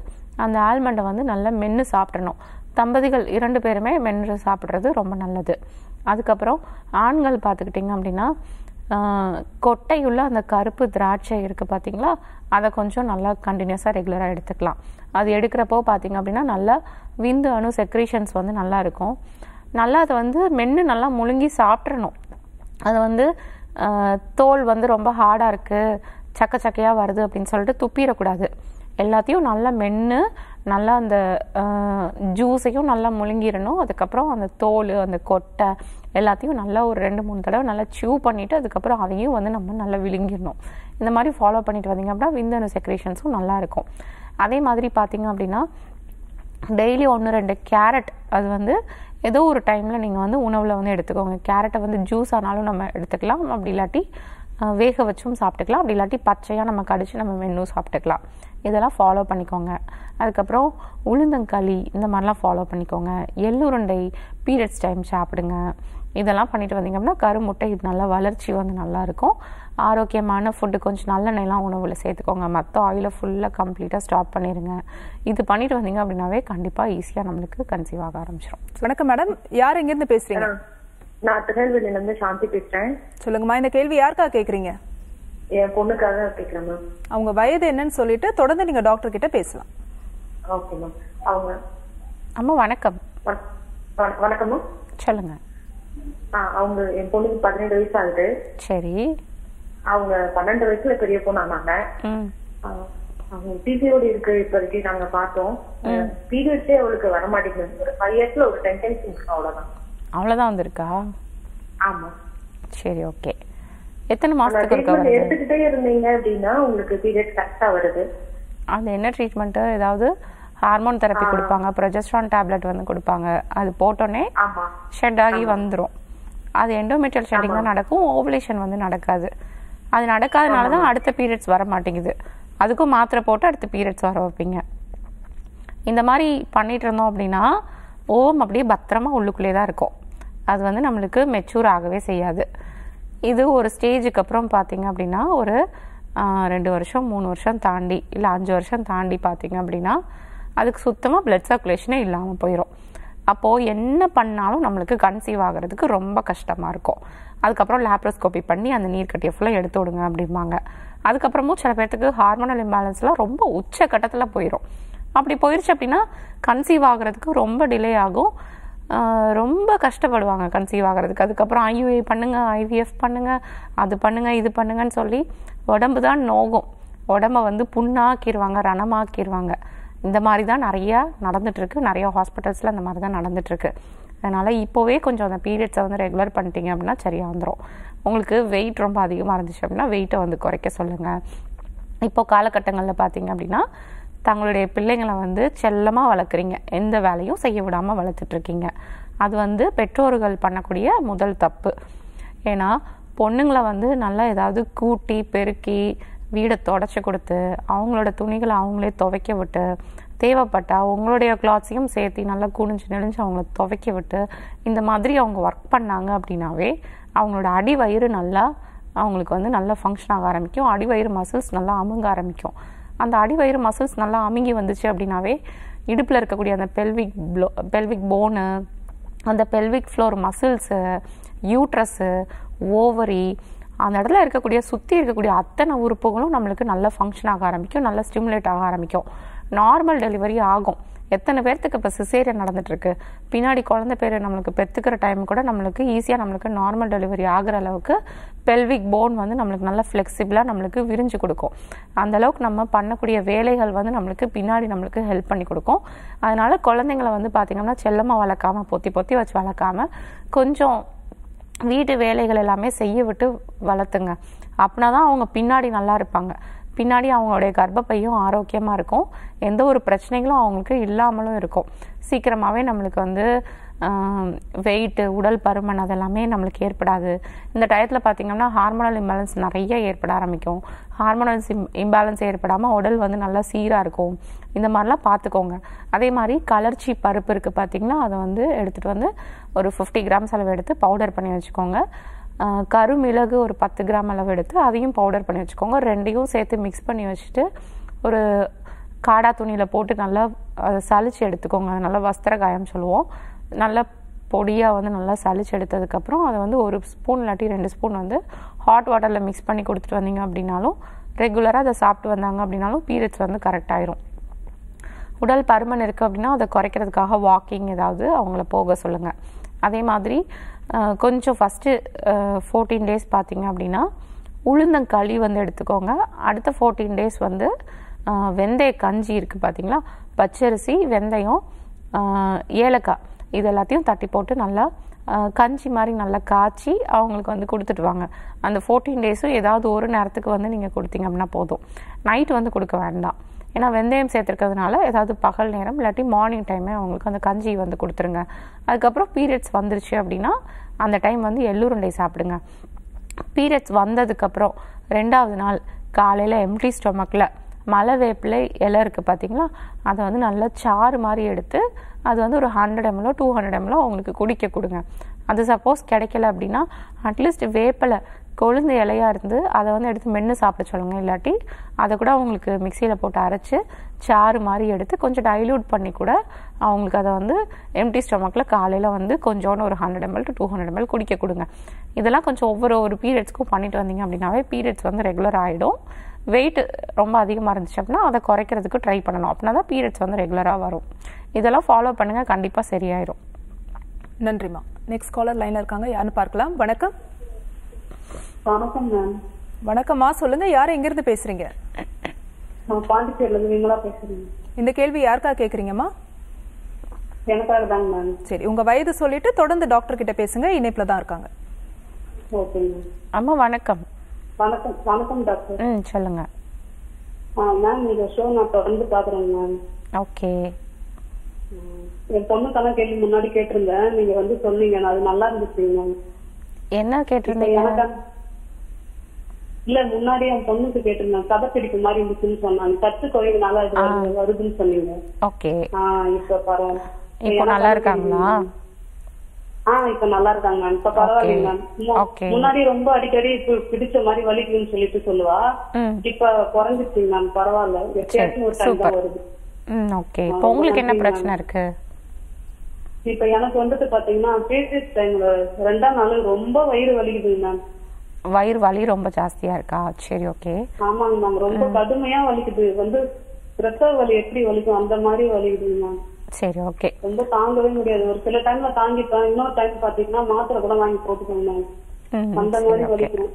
அந்த ஆல்மண்டை வந்து நல்லா மென்று சாப்பிடணும். தம்பதிகள் இரண்டு பேருமே மென்று சாப்பிட்றது ரொம்ப நல்லது. அதுக்கப்புறம் ஆண்கள் பார்த்துக்கிட்டிங்க அப்படின்னா கொட்டையுள்ள அந்த கருப்பு திராட்சை இருக்குது பார்த்தீங்களா? அதை கொஞ்சம் நல்லா கண்டினியூஸாக ரெகுலராக எடுத்துக்கலாம். அது எடுக்கிறப்போ பார்த்தீங்க அப்படின்னா நல்லா விந்து அணு செக்ரீஷன்ஸ் வந்து நல்லா இருக்கும். நல்லா அதை வந்து மென்று நல்லா முழுங்கி சாப்பிட்றணும் அது வந்து தோல் வந்து ரொம்ப ஹார்டாக இருக்குது சக்க சக்கையாக வருது அப்படின்னு சொல்லிட்டு துப்பிடக்கூடாது. எல்லாத்தையும் நல்லா மென்று நல்லா அந்த ஜூஸையும் நல்லா முழுங்கிடணும். அதுக்கப்புறம் அந்த தோல் அந்த கொட்டை எல்லாத்தையும் நல்லா ஒரு ரெண்டு மூணு தடவை நல்லா சியூ பண்ணிவிட்டு அதுக்கப்புறம் அதையும் வந்து நம்ம நல்லா விழுங்கிடணும். இந்த மாதிரி ஃபாலோ பண்ணிட்டு வந்தீங்க அப்படின்னா விந்தணு செக்ரேஷன்ஸும் நல்லாயிருக்கும் அதே மாதிரி பார்த்தீங்க அப்படின்னா டெய்லி ஒன்று ரெண்டு கேரட் அது வந்து ஏதோ ஒரு டைமில் நீங்கள் வந்து உணவில் வந்து எடுத்துக்கோங்க. கேரட்டை வந்து ஜூஸ் ஆனாலும் நம்ம எடுத்துக்கலாம். அப்படி இல்லாட்டி வேக வச்சும் சாப்பிட்டுக்கலாம். அப்படி இல்லாட்டி பச்சையாக நம்ம கடிச்சு நம்ம மென்னும் சாப்பிட்டுக்கலாம். இதெல்லாம் ஃபாலோ பண்ணிக்கோங்க. அதுக்கப்புறம் உளுந்தங்களி இந்த மாதிரிலாம் ஃபாலோ பண்ணிக்கோங்க. எள்ளுருண்டை பீரியட்ஸ் டைம் சாப்பிடுங்க. இதெல்லாம் பண்ணிட்டு வந்தீங்க அப்படின்னா கருமுட்டை இது நல்லா வளர்ச்சி வந்து நல்லா இருக்கும் ஆரோக்கியமான ஃபுட்டு கொஞ்சம் நல்லெண்ணெய்லாம் உணவில் சேர்த்துக்கோங்க. மற்ற ஆயிலை ஃபுல்லாக கம்ப்ளீட்டாக ஸ்டாப் பண்ணிடுங்க இது பண்ணிட்டு வந்தீங்க அப்படின்னாவே கண்டிப்பாக ஈஸியாக நம்மளுக்கு கன்சீவ் ஆக ஆரம்பிச்சிடும் வணக்கம் மேடம் யார் எங்கிருந்து பேசுறீங்க? நான் திருநெல்வேலியில இருந்து சாந்தி பேசுறேன். சொல்லுங்கம்மா இந்த கேள்வி யாருக்காக கேக்குறீங்க? என் பொண்ணுக்காக கேக்குறேன் மேம் அவங்க வயது என்னன்னு சொல்லிட்டு தொடர்ந்து நீங்க டாக்டர் கிட்ட பேசலாம். ஓகே மேம் அவங்க அம்மா வணக்கம். வண- வண- வணக்கம் மேம் சொல்லுங்க. ஆ, அவங்க என் பொண்ணுக்கு பதினேழு வயசு ஆகுது. சரி. அவங்க பன்னெண்டு வயசுல பெரிய பொண்ணு ஆனாங்க ம். ஆ, அவங்க பிசிஓடி இருக்கு இப்போதைக்கு நாங்க பார்த்தோம். பீரியட்ஸே அவளுக்கு வர மாட்டேங்குது ஒரு ஃபைவ் இயர்ஸ்ல ஒரு டென் டைம்ஸ் இருக்கு அவ்வளவுதான். அவ்வளோதான் வந்திருக்கா? ஆமா. சரி ஓகே எத்தனை ஆனா மாதத்துக்கு ஒருக்கா ட்ரீட்மெண்ட் வருது? எடுத்துக்கிட்டே இருந்தீங்க அப்படின்னா உங்களுக்கு பீரியட் கரெக்டா வருது. அது என்ன ட்ரீட்மெண்ட்டு ஏதாவது ஹார்மோன் தெரப்பி கொடுப்பாங்க ப்ரொஜெஸ்ட்ரான் டேப்லெட் வந்து கொடுப்பாங்க. அது போட்டோன்னே ஷெட் ஆகி வந்துடும் அது எண்டோமெட்ரியல் ஷெட்டிங் தான் நடக்கும் ஓவலேஷன் வந்து நடக்காது. அது நடக்காதனால தான் அடுத்த பீரியட்ஸ் வர மாட்டேங்குது. அதுக்கும் மாத்திரை போட்டு அடுத்த பீரியட்ஸ் வர வைப்பீங்க. இந்த மாதிரி பண்ணிட்டு இருந்தோம் அப்படின்னா ஓம் அப்படியே பத்திரமா உள்ளுக்குள்ளே தான் இருக்கும். அது வந்து நம்மளுக்கு மெச்சூர் ஆகவே செய்யாது. இது ஒரு ஸ்டேஜுக்கு அப்புறம் பார்த்தீங்க அப்படின்னா ஒரு ரெண்டு வருஷம் மூணு வருஷம் தாண்டி இல்லை அஞ்சு வருஷம் தாண்டி பார்த்தீங்க அப்படின்னா அதுக்கு சுத்தமாக பிளட் சர்க்குலேஷனே இல்லாமல் போயிடும் அப்போது என்ன பண்ணாலும் நம்மளுக்கு கன்சீவ் ஆகிறதுக்கு ரொம்ப கஷ்டமாக இருக்கும். அதுக்கப்புறம் லேப்ரோஸ்கோபி பண்ணி அந்த நீர்க்கட்டியை ஃபுல்லாக எடுத்து விடுங்க அப்படிம்பாங்க. அதுக்கப்புறமும் சில பேர்த்துக்கு ஹார்மோனல் இம்பேலன்ஸ்லாம் ரொம்ப உச்ச கட்டத்தில் போயிடும் அப்படி போயிடுச்சு அப்படின்னா கன்சீவ் ஆகிறதுக்கு ரொம்ப டிலே ஆகும். ரொம்ப கஷ்டப்படுவாங்க கன்சீவ் ஆகிறதுக்கு. அதுக்கப்புறம் ஐயுஐ பண்ணுங்கள் ஐவிஎஃப் பண்ணுங்கள் அது பண்ணுங்கள் இது பண்ணுங்கன்னு சொல்லி உடம்பு தான் நோகும். உடம்ப வந்து புண்ணாக்கிடுவாங்க ரணமாக்கிடுவாங்க இந்த மாதிரி தான் நிறையா நடந்துகிட்ருக்கு நிறையா ஹாஸ்பிட்டல்ஸில் அந்த மாதிரி தான் நடந்துகிட்ருக்கு அதனால் இப்போவே கொஞ்சம் அந்த பீரியட்ஸை வந்து ரெகுலர் பண்ணிட்டீங்க அப்படின்னா சரியாக வந்துடும் உங்களுக்கு வெயிட் ரொம்ப அதிகமாக இருந்துச்சு அப்படின்னா வெயிட்டை வந்து குறைக்க சொல்லுங்கள் இப்போ காலகட்டங்களில் பார்த்தீங்க அப்படின்னா தங்களுடைய பிள்ளைங்களை வந்து செல்லமாக வளர்க்குறீங்க. எந்த வேலையும் செய்ய விடாமல் வளர்த்துட்ருக்கீங்க. அது வந்து பெற்றோர்கள் பண்ணக்கூடிய முதல் தப்பு. ஏன்னா பொண்ணுங்களை வந்து நல்லா ஏதாவது கூட்டி பெருக்கி வீடை தொடச்சி கொடுத்து அவங்களோட துணிகளை அவங்களே துவைக்க விட்டு தேவைப்பட்டால் உங்களுடைய கிளாத்ஸையும் சேர்த்து நல்லா குனிஞ்சு நெளிஞ்சு அவங்கள துவைக்க விட்டு இந்த மாதிரி அவங்க ஒர்க் பண்ணாங்க அப்படின்னாவே அவங்களோட அடி வயிறு நல்லா அவங்களுக்கு வந்து நல்லா ஃபங்க்ஷன் ஆக ஆரம்பிக்கும். அடிவயிறு மசில்ஸ் நல்லா அமுங்க ஆரம்பிக்கும். அந்த அடிவயிறு மசில்ஸ் நல்லா அமுங்கி வந்துச்சு அப்படின்னாவே இடுப்பில் இருக்கக்கூடிய அந்த பெல்விக் ப்ளோ பெல்விக் போனு அந்த pelvic floor muscles uterus ovary அந்த இடத்துல இருக்கக்கூடிய சுற்றி இருக்கக்கூடிய அத்தனை உறுப்புகளும் நம்மளுக்கு நல்லா ஃபங்க்ஷன் ஆக ஆரம்பிக்கும் நல்லா ஸ்டிமுலேட் ஆக ஆரம்பிக்கும். நார்மல் டெலிவரி ஆகும். எத்தனை பேர்த்துக்கு இப்போ சிசேரியன் நடந்துட்டுருக்கு? பின்னாடி குழந்தை பேர் நம்மளுக்கு பெற்றுக்கிற டைம் கூட நம்மளுக்கு ஈஸியாக நம்மளுக்கு நார்மல் டெலிவரி ஆகிற அளவுக்கு பெல்விக் போன் வந்து நம்மளுக்கு நல்லா ஃப்ளெக்சிபிளாக நம்மளுக்கு விரிஞ்சு கொடுக்கும். அந்த அளவுக்கு நம்ம பண்ணக்கூடிய வேலைகள் வந்து நம்மளுக்கு பின்னாடி நம்மளுக்கு ஹெல்ப் பண்ணி கொடுக்கும். அதனால் குழந்தைங்களை வந்து பார்த்திங்கன்னா செல்லமாக வளர்க்காம பொத்தி பொத்தி வச்சு வளர்க்காம கொஞ்சம் வீட்டு வேலைகள் எல்லாமே செய்ய விட்டு வளர்த்துங்க. அப்படின்னா தான் அவங்க பின்னாடி நல்லா இருப்பாங்க. பின்னாடி அவங்களுடைய கர்ப்பப்பையும் ஆரோக்கியமாக இருக்கும். எந்த ஒரு பிரச்சனைகளும் அவங்களுக்கு இல்லாமலும் இருக்கும். சீக்கிரமாகவே நம்மளுக்கு வந்து வெயிட்டு உடல் பருமன் அதெல்லாமே நம்மளுக்கு ஏற்படாது. இந்த டயத்தில் பார்த்திங்கன்னா ஹார்மோனல் இம்பேலன்ஸ் நிறைய ஏற்பட ஆரம்பிக்கும். ஹார்மோனல்ஸ் இம்பேலன்ஸ் ஏற்படாமல் உடல் வந்து நல்லா சீராக இருக்கும். இந்த மாதிரிலாம் பார்த்துக்கோங்க அதே மாதிரி கலர்ச்சி பருப்பு இருக்குது பார்த்திங்கன்னா அதை வந்து எடுத்துகிட்டு வந்து ஒரு ஃபிஃப்டி கிராம்ஸ் அளவு எடுத்து பவுடர் பண்ணி வச்சுக்கோங்க. கருமிளகு ஒரு பத்து கிராம் அளவு எடுத்து அதையும் பவுடர் பண்ணி வச்சுக்கோங்க. ரெண்டையும் சேர்த்து மிக்ஸ் பண்ணி வச்சுட்டு ஒரு காடா துணியில் போட்டு நல்லா அதை சலிச்சு எடுத்துக்கோங்க. அது நல்லா வஸ்திர காயம் சொல்லுவோம். நல்லா பொடியாக வந்து நல்லா சளிச்சு எடுத்ததுக்கப்புறம் அதை வந்து ஒரு ஸ்பூன் இல்லாட்டி ரெண்டு ஸ்பூன் வந்து ஹாட் வாட்டரில் மிக்ஸ் பண்ணி கொடுத்துட்டு வந்தீங்க அப்படின்னாலும் ரெகுலராக அதை சாப்பிட்டு வந்தாங்க அப்படின்னாலும் பீரியட்ஸ் வந்து கரெக்ட் ஆயிரும். உடல் பருமன் இருக்குது அப்படின்னா அதை குறைக்கிறதுக்காக வாக்கிங் ஏதாவது அவங்கள போக சொல்லுங்கள் அதே மாதிரி கொஞ்சம் ஃபஸ்ட்டு ஃபோர்டீன் டேஸ் பார்த்தீங்க அப்படின்னா உளுந்தங்களி வந்து எடுத்துக்கோங்க. அடுத்த ஃபோர்டீன் டேஸ் வந்து வெந்தய கஞ்சி இருக்குது பார்த்தீங்களா பச்சரிசி வெந்தயம் ஏலக்காய். இது எல்லாத்தையும் தட்டி போட்டு நல்லா கஞ்சி மாதிரி நல்லா காய்ச்சி அவங்களுக்கு வந்து கொடுத்துட்டு வாங்க. அந்த ஃபோர்டீன் டேஸும் ஏதாவது ஒரு நேரத்துக்கு வந்து நீங்கள் கொடுத்தீங்க அப்படின்னா போதும். நைட் வந்து கொடுக்க வேண்டாம். ஏன்னா வெந்தயம் சேர்த்துருக்கிறதுனால ஏதாவது பகல் நேரம் இல்லாட்டி மார்னிங் டைமே அவங்களுக்கு அந்த கஞ்சி வந்து கொடுத்துருங்க. அதுக்கப்புறம் பீரியட்ஸ் வந்துருச்சு அப்படின்னா அந்த டைம் வந்து எள்ளுருண்டை சாப்பிடுங்க. பீரியட்ஸ் வந்ததுக்கப்புறம் ரெண்டாவது நாள் காலையில் எம்டி ஸ்டொமக்கில் மலை வேப்பிலை இலை இருக்குது பார்த்தீங்களா அதை வந்து நல்லா சாறு மாதிரி எடுத்து அது வந்து ஒரு ஹண்ட்ரட் எம்எல்ஓ டூ ஹண்ட்ரட் எம்எல்ஓ அவங்களுக்கு குடிக்க கொடுங்க. அது சப்போஸ் கிடைக்கல அப்படின்னா அட்லீஸ்ட் வேப்பலை கொழுந்து இலையா இருந்து அதை வந்து எடுத்து மென்று சாப்பிட சொல்லுங்க. இல்லாட்டி அதை கூட அவங்களுக்கு மிக்சியில் போட்டு அரைச்சி சாறு மாதிரி எடுத்து கொஞ்சம் டைல்யூட் பண்ணி கூட அவங்களுக்கு அதை வந்து எம்டி ஸ்டொமக்கில் காலையில் வந்து கொஞ்சோன்னு ஒரு hundred ML to two hundred ML குடிக்க கொடுங்க. இதெல்லாம் கொஞ்சம் ஒவ்வொரு ஒரு பீரியட்ஸ்க்கும் பண்ணிட்டு வந்தீங்க அப்படின்னாவே பீரியட்ஸ் வந்து ரெகுலர் ஆகிடும் வெயிட் ரொம்ப அதிகமாக இருந்துச்சு அப்படின்னா அதை குறைக்கிறதுக்கு ட்ரை பண்ணணும். அப்படின்னா தான் பீரியட்ஸ் வந்து ரெகுலராக வரும். இதெல்லாம் ஃபாலோ பண்ணுங்கள் கண்டிப்பாக சரியாயிடும் நன்றிம்மா. நெக்ஸ்ட் காலர் லைனில் இருக்காங்க. யாருன்னு பார்க்கலாம். வணக்கம். வணக்கம் மேம். வணக்கம்மா சொல்லுங்க யார் எங்கிருந்து பேசுறீங்க? நான் பாண்டிச்சேரில இருந்து விமலா பேசுறேன் இந்த கேள்வி யாருக்கா கேக்குறீங்கம்மா? எனக்காக தாங்க மேம். சரி உங்க வயது சொல்லிட்டு தொடர்ந்து டாக்டர் கிட்ட பேசுங்க இணைப்புல தான் இருக்காங்க. Okay ma'am. அம்மா வணக்கம். வணக்கம் வணக்கம் டாக்டர். ம் சொல்லுங்கள் ஆ மேம் இந்த ஷோ நான் தொடர்ந்து பாக்குறேங்க மேம். ஓகே. என் பொண்ணுக்கெல்லாம் கேள்வி முன்னாடி கேட்டிருந்தேன். நீங்க வந்து சொன்னீங்க அது நல்லா இருந்துச்சு மேம். என்ன கேட்டிருந்தீங்க? இல்ல முன்னாடி என் பொண்ணுக்கு கேட்டிருந்தேன் கதை பிடிப்பு மாதிரி இருந்துச்சுன்னு சொன்னாங்க. சத்து குறைவுனால அது வருது- வருதுன்னு சொன்னீங்க. ஓகே. ஆஹ் இப்ப பரவாயில்ல. இப்போ நல்லா இருக்காங்களா? ஆஹ் இப்ப நல்லா இருக்காங்க மேம். இப்ப பரவாயில்லைங்க மேம். முன்னாடி ரொம்ப அடிக்கடி இப்ப பிடிச்ச மாதிரி வலிக்குதுன்னு சொல்லிட்டு சொல்லுவா. இப்ப குறைஞ்சிருச்சு மேம் பரவாயில்ல. எப்பயாச்சும் ஒரு டைம் தான் வருது. ஓகே. இப்போ உங்களுக்கு என்ன பிரச்சனை இருக்கு? இப்ப எனக்கு வந்துட்டு பாத்தீங்கன்னா பீரியட்ஸ் டைம்ல ரெண்டாம் நாள் ரொம்ப வயிறு வலிக்குதுங்க மேம். வயிறு வலி ரொம்ப ஜாஸ்தியா இருக்கா? சரி ஓகே ஆமாங்க மேம் ரொம்ப கடுமையா வலிக்குது. வந்து பிரசவ வலி எப்படி வலிக்கும்? அந்த மாதிரி வலிக்குதுங்க மேம் சரி ஓகே ரொம்ப தாங்கவே முடியாது. ஒரு சில டைம்ல தாங்கிப்பேன். இன்னொரு டைம் பாத்தீங்கன்னா மாத்திரை கூட வாங்கி போட்டுக்கோங்க மேம் அந்த மாதிரி வலிக்கும்.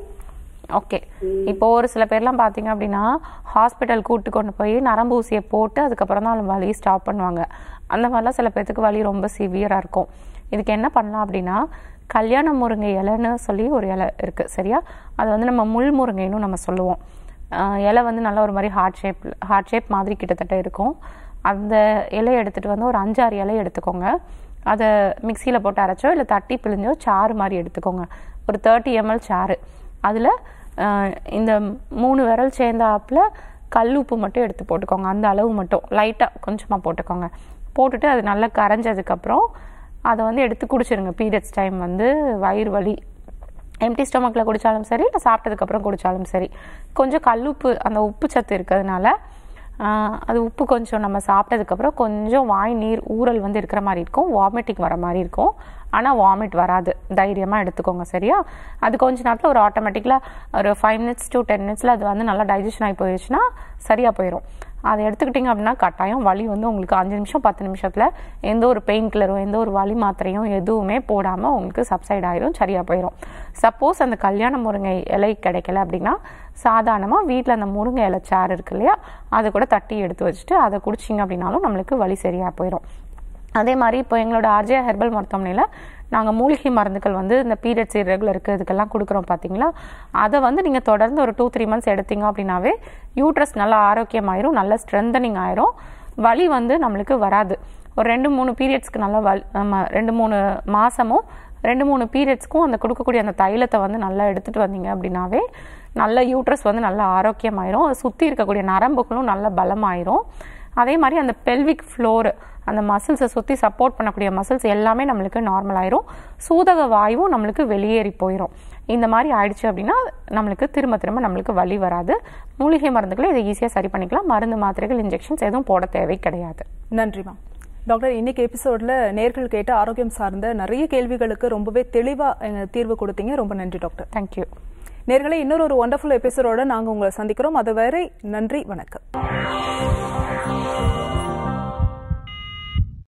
ஓகே இப்போ ஒரு சில பேர்லாம் பார்த்தீங்க அப்படின்னா ஹாஸ்பிட்டல் கூட்டு கொண்டு போய் நரம்பு ஊசியை போட்டு அதுக்கப்புறம் தான் வலி ஸ்டாப் பண்ணுவாங்க. அந்த மாதிரிலாம் சில பேர்த்துக்கு வலி ரொம்ப சிவியராக இருக்கும். இதுக்கு என்ன பண்ணலாம் அப்படின்னா கல்யாண முருங்கை இலைன்னு சொல்லி ஒரு இலை இருக்குது சரியா? அது வந்து நம்ம முள் முருங்கைன்னு நம்ம சொல்லுவோம். இலை வந்து நல்ல ஒரு மாதிரி ஹார்ட் ஷேப் ஹார்ட் ஷேப் மாதிரி கிட்டத்தட்ட இருக்கும். அந்த இலையை எடுத்துகிட்டு வந்து ஒரு அஞ்சாறு இலையை எடுத்துக்கோங்க. அதை மிக்சியில் போட்டு அரைச்சோ இல்லை தட்டி பிழிஞ்சோ சாறு மாதிரி எடுத்துக்கோங்க. ஒரு தேர்ட்டி எம்எல் சாறு. அதில் இந்த மூணு விரல் சேர்ந்தாப்புல கல் உப்பு மட்டும் எடுத்து போட்டுக்கோங்க. அந்த அளவு மட்டும். லைட்டாக கொஞ்சமாக போட்டுக்கோங்க. போட்டுட்டு அது நல்லா கரைஞ்சதுக்கப்புறம் அதை வந்து எடுத்து குடிச்சிருங்க. பீரியட்ஸ் டைம் வந்து வயிறு வலி எம்டி ஸ்டொமக்கில் குடித்தாலும் சரி இல்லை சாப்பிட்டதுக்கப்புறம் குடித்தாலும் சரி. கொஞ்சம் கல்லுப்பு அந்த உப்பு சத்து இருக்கிறதுனால அது உப்பு கொஞ்சம் நம்ம சாப்பிட்டதுக்கப்புறம் கொஞ்சம் வாய் நீர் ஊறல் வந்து இருக்கிற மாதிரி இருக்கும். வாமிட்டிங் வர மாதிரி இருக்கும். ஆனால் வாமிட் வராது. தைரியமாக எடுத்துக்கோங்க சரியா? அது கொஞ்ச நேரத்தில் ஒரு ஆட்டோமேட்டிக்கலாக ஒரு ஃபைவ் மினிட்ஸ் டு டென் மினிட்ஸில் அது வந்து நல்லா டைஜஷன் ஆகி போயிடுச்சுன்னா சரியாக போயிடும் அதை எடுத்துக்கிட்டிங்க அப்படின்னா கட்டாயம் வலி வந்து உங்களுக்கு அஞ்சு நிமிஷம் பத்து நிமிஷத்தில் எந்த ஒரு பெயின் கில்லரும் எந்த ஒரு வலி மாத்திரையும் எதுவுமே போடாமல் உங்களுக்கு சப்சைட் ஆயிரும் சரியாக போயிடும் சப்போஸ் அந்த கல்யாண முருங்கை இலை கிடைக்கல அப்படின்னா சாதாரணமாக வீட்டில் அந்த முருங்கை இலை சாறு இருக்கு இல்லையா அதை கூட தட்டி எடுத்து வச்சுட்டு அதை குடிச்சிங்க அப்படின்னாலும் நம்மளுக்கு வலி சரியாக போயிடும் அதே மாதிரி இப்போ எங்களோட ஆர்ஜே ஹெர்பல் மருத்துவமனையில் நாங்கள் மூலிகை மருந்துகள் வந்து இந்த பீரியட்ஸ் இரெகுலருக்கு இதுக்கெல்லாம் கொடுக்குறோம் பார்த்தீங்களா அதை வந்து நீங்கள் தொடர்ந்து ஒரு டூ த்ரீ மந்த்ஸ் எடுத்தீங்க அப்படின்னாவே யூட்ரஸ் நல்லா ஆரோக்கியமாயிரும் நல்ல ஸ்ட்ரென்தனிங் ஆயிரும். வலி வந்து நம்மளுக்கு வராது. ஒரு ரெண்டு மூணு பீரியட்ஸ்க்கு நல்லா வலி ரெண்டு மூணு மாதமும் ரெண்டு மூணு பீரியட்ஸ்க்கும் அந்த கொடுக்கக்கூடிய அந்த தைலத்தை வந்து நல்லா எடுத்துகிட்டு வந்தீங்க அப்படின்னாவே நல்ல யூட்ரஸ் வந்து நல்லா ஆரோக்கியமாயிரும். சுற்றி இருக்கக்கூடிய நரம்புகளும் நல்ல பலமாயிரும். அதே மாதிரி அந்த பெல்விக் ஃப்ளோர் அந்த மசில்ஸை சுற்றி சப்போர்ட் பண்ணக்கூடிய மசில்ஸ் எல்லாமே நம்மளுக்கு நார்மல் ஆயிரும். சூதக வாயுவும் நம்மளுக்கு வெளியேறி போயிடும் இந்த மாதிரி ஆயிடுச்சு அப்படின்னா நம்மளுக்கு திரும்ப திரும்ப நம்மளுக்கு வலி வராது. மூலிகை மருந்துகளை இதை ஈஸியாக சரி பண்ணிக்கலாம். மருந்து மாத்திரைகள் இன்ஜெக்ஷன்ஸ் எதுவும் போட தேவை கிடையாது. நன்றிமா டாக்டர் இன்னைக்கு எபிசோட்ல நேர்கள் கேட்ட ஆரோக்கியம் சார்ந்த நிறைய கேள்விகளுக்கு ரொம்பவே தெளிவா அஹ், தீர்வு கொடுத்தீங்க. ரொம்ப நன்றி டாக்டர் தேங்க்யூ நேர்களை இன்னொரு ஒரு ஒண்டர்ஃபுல் எபிசோடோட நாங்க உங்களை சந்திக்கிறோம். அதுவரை நன்றி வணக்கம்.